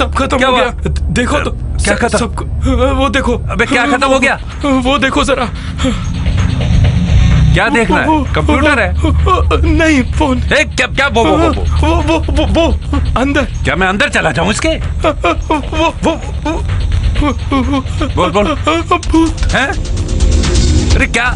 सब खत्म हो गया। देखो तो क्या खत्म? सब वो देखो। अबे क्या खत्म हो गया? वो देखो जरा। क्या देखना है? कंप्यूटर है? नहीं फ़ोन। ए, क्या क्या वो वो वो वो वो वो अंदर। क्या मैं अंदर चला जाऊँ इसके? वो वो बोल बोल। भूत। है? अरे क्या?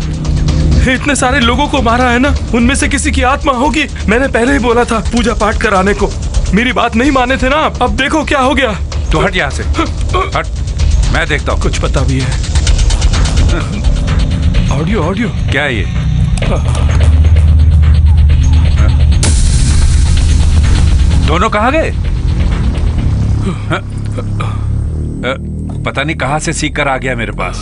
इतने सारे लोगों को मारा है ना? उनमें से किसी की आत्मा होगी। मैंने पहले ही बोला था पूजा पाठ कराने को। मेरी बात नहीं माने थे ना आप? अब देखो क्या हो गया। तू हट यहाँ से। हट। मैं देखता हूँ। कुछ पता भी है। Audio audio. क्या है ये? दोनों कहाँ गए? पता नहीं कहाँ से सीख कर आ गया मेरे पास।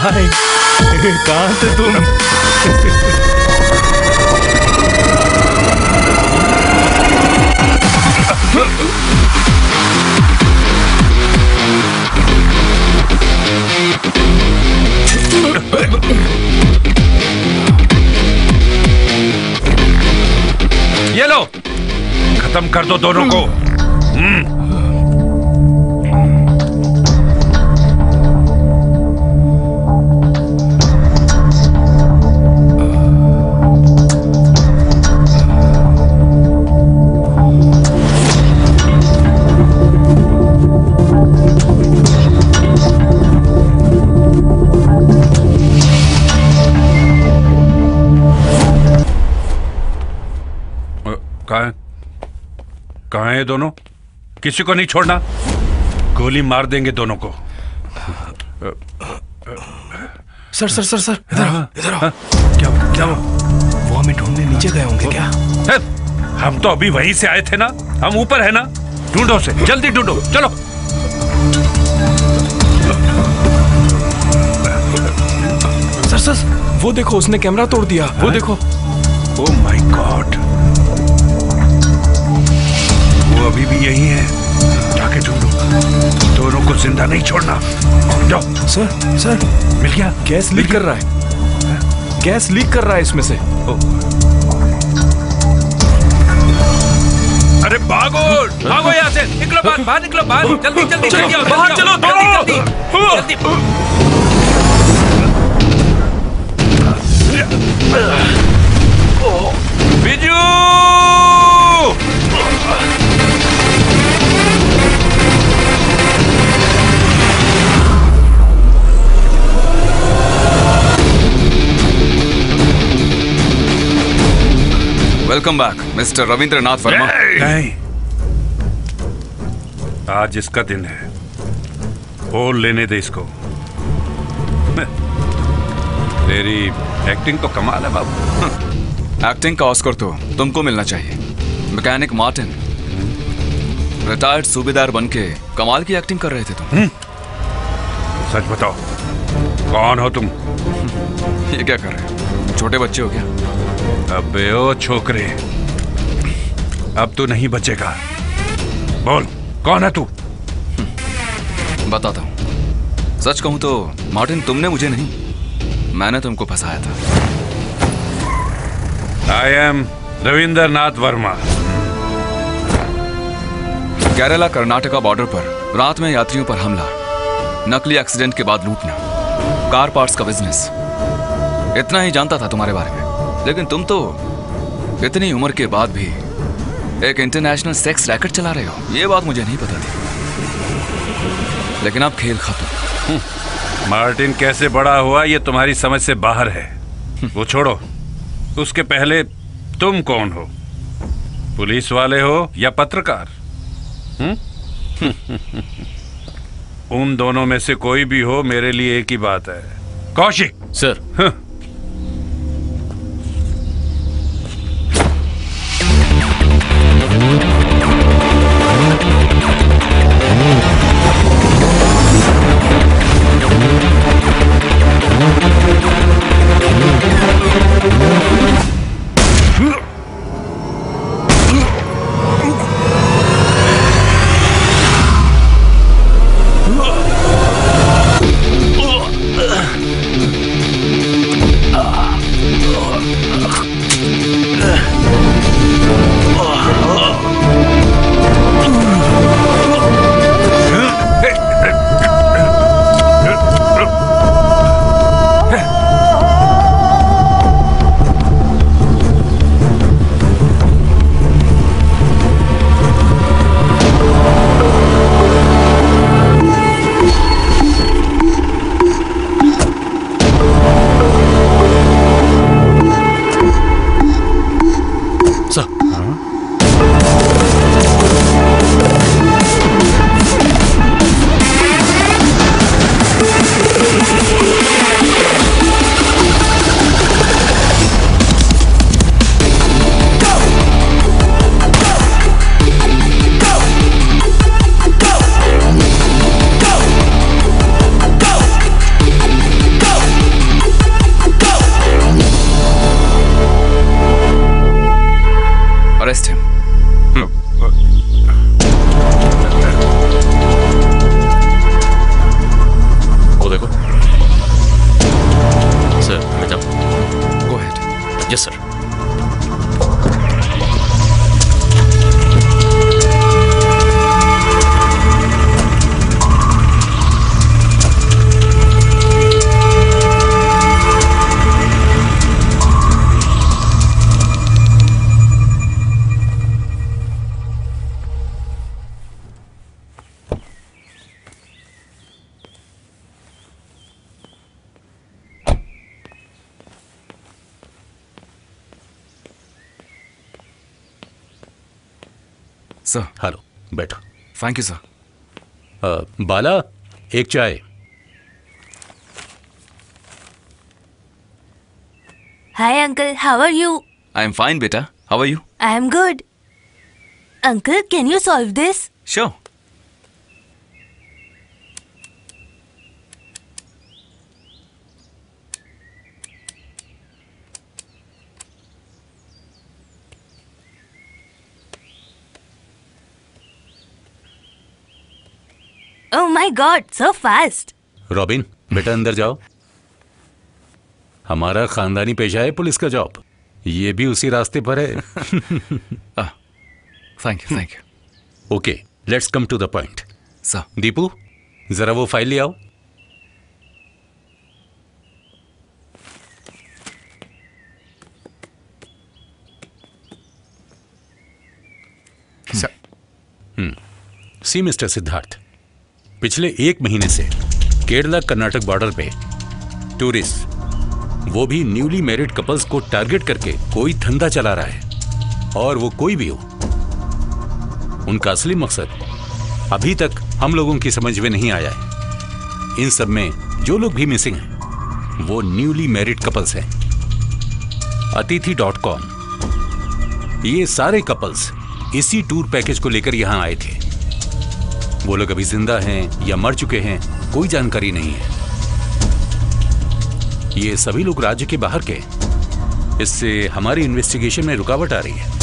हाय कहाँ थे तुम। ये लो। खत्म कर दो दोनों को। अ, ये दोनों? किसी को नहीं छोड़ना। गोली मार देंगे दोनों को। सर सर सर सर इधर आओ, इधर आओ। क्या क्या वो हमें ढूँढने नीचे गए होंगे क्या? है, हम तो अभी वहीं से आए थे ना। हम ऊपर है ना। ढूंढो से जल्दी ढूंढो। चलो। सर सर वो देखो उसने कैमरा तोड़ दिया। वो देखो। ओ माय गॉड वो अभी भी यही है। जाके ढूंढो। दोनों को ज़िंदा नहीं छोड़ना। जाओ। Sir sir. मिल गया? गैस लीक कर रहा है। गैस लीक कर रहा है इसमें से। ओ। अरे भागो! भागो यहाँ से। निकलो बाहर बाहर निकलो बाहर। जल्दी जल्दी जल्दी आओ, बाहर चलो, दौड़ो। जल्दी जल्दी। जल्दी Biju welcome back mister Ravindranath Verma नहीं आज इसका दिन है। बोल लेने दे इसको। तेरी एक्टिंग तो कमाल है बाबू। एक्टिंग का ऑस्कर तो तुमको मिलना चाहिए। मैकेनिक मार्टिन रिटायर्ड सूबेदार बन के कमाल की एक्टिंग कर रहे थे तुम। सच बताओ कौन हो तुम? ये क्या कर रहे हो? छोटे बच्चे हो क्या? अबे ओ छोकरे। अब तू नहीं बचेगा। बोल कौन है तू? बताता हूँ। सच कहूँ तो मार्टिन तुमने मुझे नहीं मैंने तुमको फंसाया था। I am Ravindranath Verma. Kerala Karnataka border पर रात में यात्रियों पर हमला नकली एक्सीडेंट के बाद लूटना कार पार्ट्स का बिज़नेस। इतना ही जानता था तुम्हारे बारे में। लेकिन तुम तो इतनी उम्र के बाद भी एक इंटरनेशनल सेक्स रैकेट चला रहे हो। ये बात मुझे नहीं पता थी। लेकिन अब खेल खत्म। मार्टिन कैसे बड़ा हुआ ये तुम्हारी समझ से बाहर है। वो छोड़ो। उसके पहले तुम कौन हो? पुलिस वाले हो या पत्रकार? हम्म? उन दोनों में से कोई भी हो मेरे लिए एक ही बात है। कौशिक! सर। यस अ, बाला एक चाय Hi, Uncle. How are you? I am fine बेटा how are you I am good. Uncle, can you solve this? Sure Oh my god, so fast. Robin बेटा अंदर जाओ। हमारा खानदानी पेशा है पुलिस का जॉब। ये भी उसी रास्ते पर है। Thank you thank you okay let's come to the point sir Deepu जरा वो फ़ाइल ले आओ। सर सी मिस्टर सिद्धार्थ पिछले एक महीने से केरला कर्नाटक बॉर्डर पे टूरिस्ट, वो भी न्यूली मैरिड कपल्स को टारगेट करके कोई धंधा चला रहा है, और वो कोई भी हो, उनका असली मकसद अभी तक हम लोगों की समझ में नहीं आया है। इन सब में जो लोग भी मिसिंग हैं, वो न्यूली मैरिड कपल्स हैं। अतिथि डॉट कॉम ये सारे कपल्स इसी टूर पैकेज को लेकर यहाँ आए थे। वो लोग अभी ज़िंदा हैं या मर चुके हैं, कोई जानकारी नहीं है। ये सभी लोग राज्य के बाहर के इससे हमारी इन्वेस्टिगेशन में रुकावट आ रही है।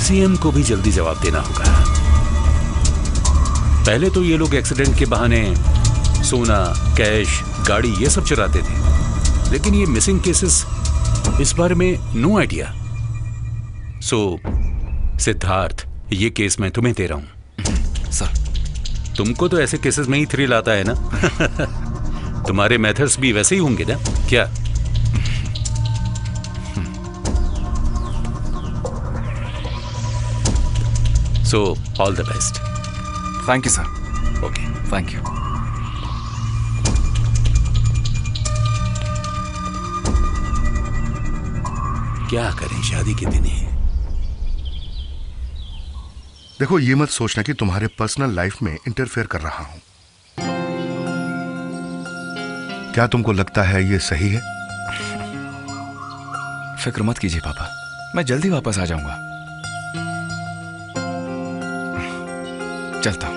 सीएम को भी जल्दी जवाब देना होगा। पहले तो ये लोग एक्सीडेंट के बहाने सोना कैश गाड़ी, ये सब चुराते थे। लेकिन ये मिसिंग केसेस इस बारे में नो आइडिया सो सिद्धार्थ, ये केस मैं तुम्हें दे रहा हूँ। सर। तुमको तो ऐसे केसेस में ही थ्रिल आता है ना? तुम्हारे मेथड्स भी वैसे ही होंगे ना? क्या? So all the best thank you sir okay thank you क्या करें शादी के दिन ही? देखो, ये मत सोचना कि तुम्हारे पर्सनल लाइफ में इंटरफेयर कर रहा हूँ। क्या तुमको लगता है ये सही है? फ़िक्र मत कीजिए पापा। मैं जल्दी वापस आ जाऊँगा। चलता हूँ।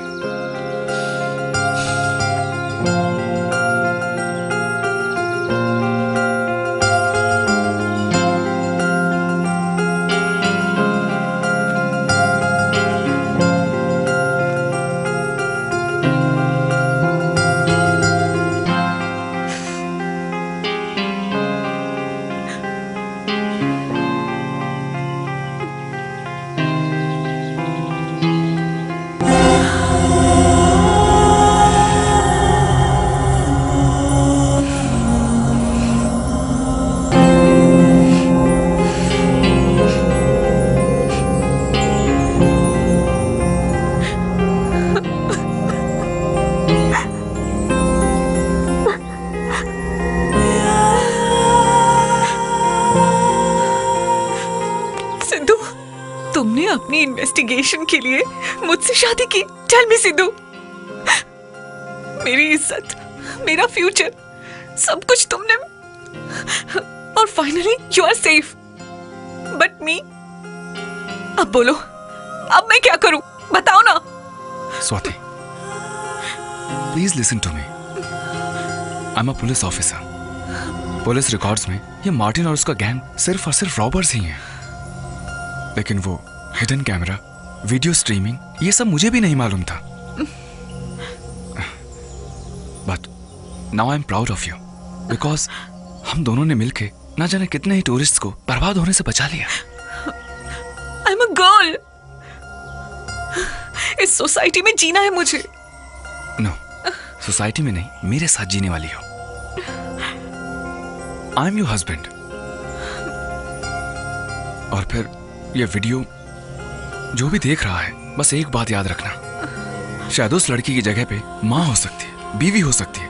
इन्वेस्टिगेशन के लिए मुझसे शादी की। टेल मी सिद्धू मेरी इज़्ज़त, मेरा फ्यूचर सब कुछ तुमने और finally you are safe but me अब बोलो, अब मैं क्या करूँ? बताओ ना। Swati please listen to me I am a police officer police records में ये मार्टिन और उसका गैंग सिर्फ़ और सिर्फ़ रॉबर्स ही हैं। लेकिन वो हिडन कैमरा वीडियो स्ट्रीमिंग ये सब मुझे भी नहीं मालूम था। But now I am proud of you because हम दोनों ने मिलके ना जाने कितने ही टूरिस्ट को बर्बाद होने से बचा लिया। आई एम अ गर्ल इस सोसाइटी में जीना है मुझे। नो no, सोसाइटी में नहीं मेरे साथ जीने वाली हो। आई एम योर हस्बैंड और फिर ये वीडियो जो भी देख रहा है, बस एक बात याद रखना। शायद उस लड़की की जगह पे माँ हो सकती है, बीवी हो सकती है,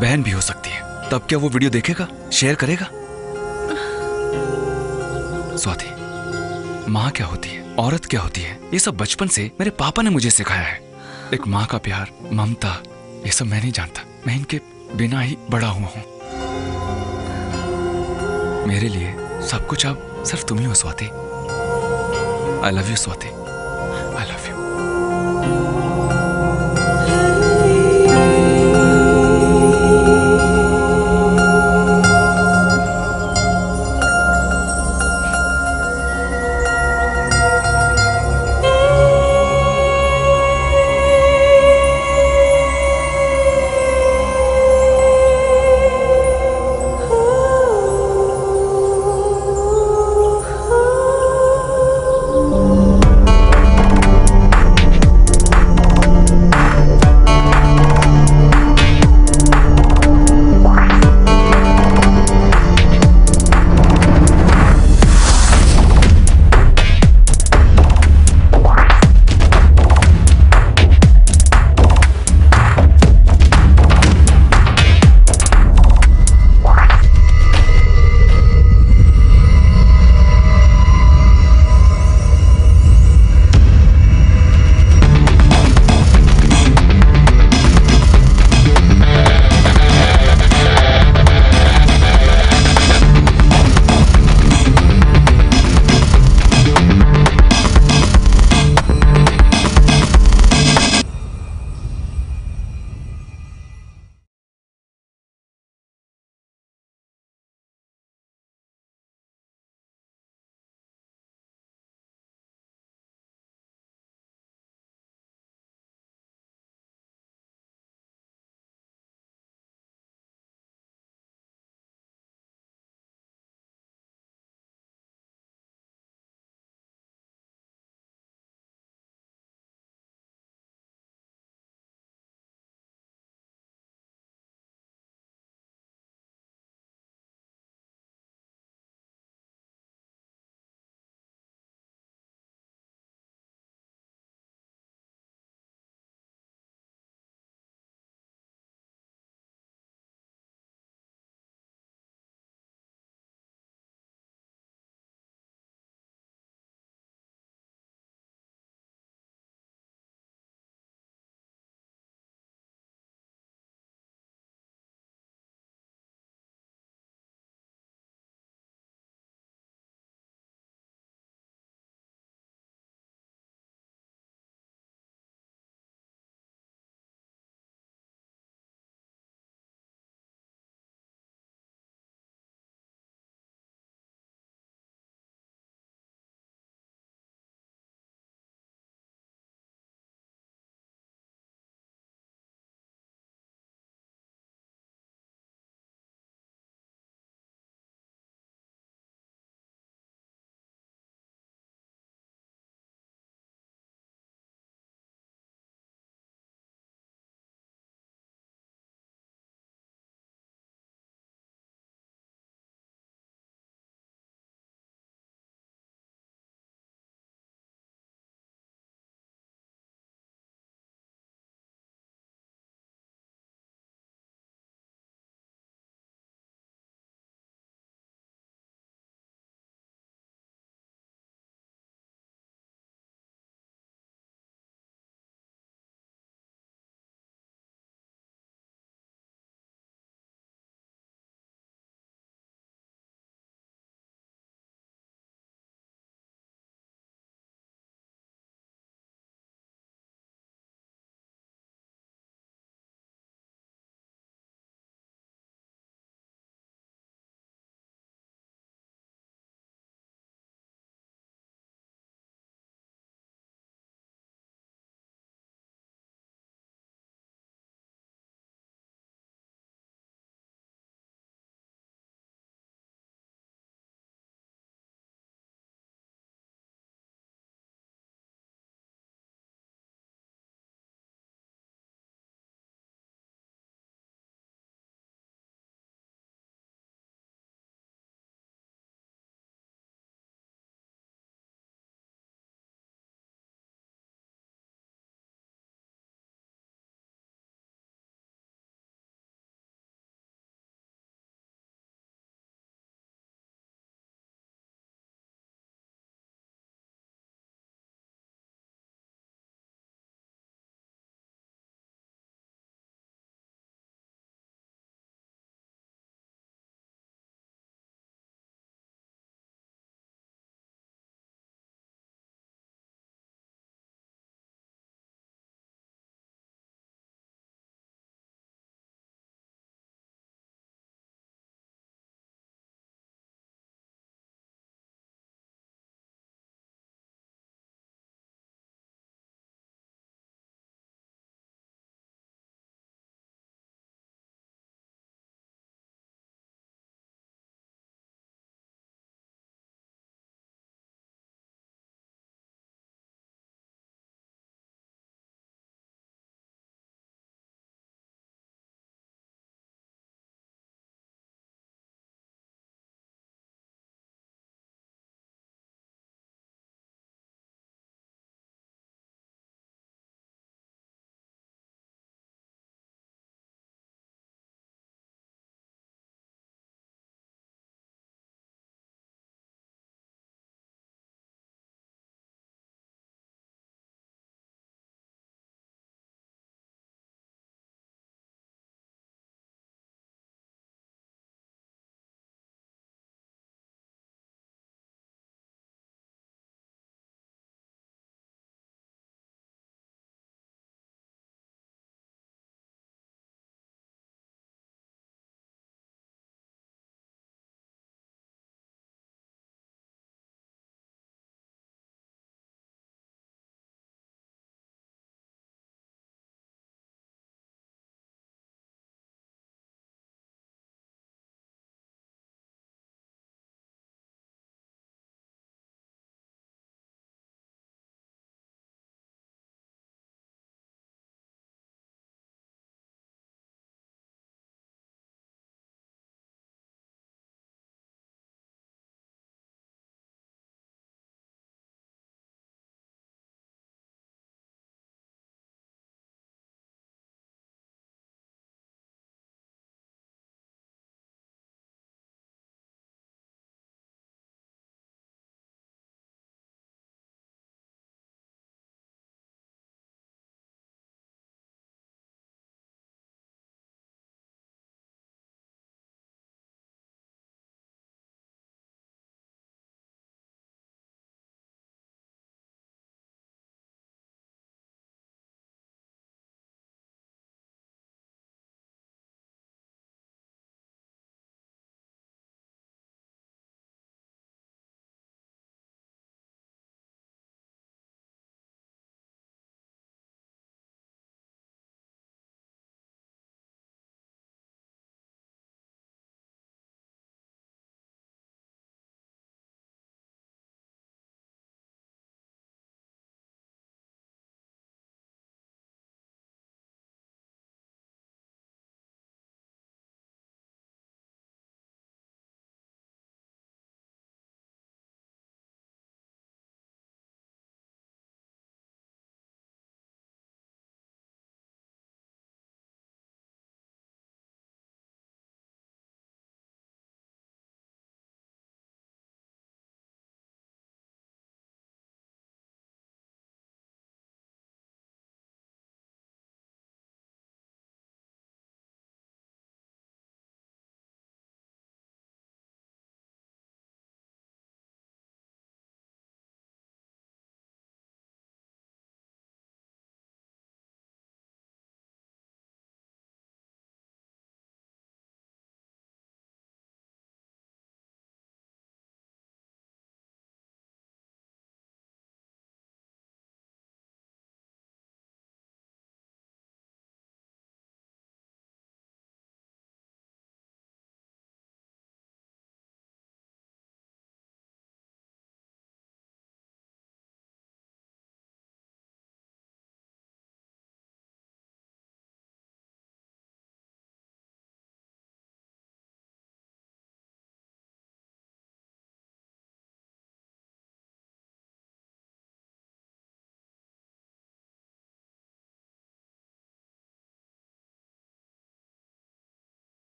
बहन भी हो सकती है। तब क्या वो वीडियो देखेगा, शेयर करेगा? स्वाति, माँ क्या होती है, औरत क्या होती है, ये सब बचपन से मेरे पापा ने मुझे सिखाया है। एक माँ का प्यार, ममता, ये सब मैं नहीं जानता। मैं इनके बिना ही बड़ा हुआ हूँ। मेरे लिए सब कुछ अब सिर्फ़ तुम ही हो, Swati. I love you Swati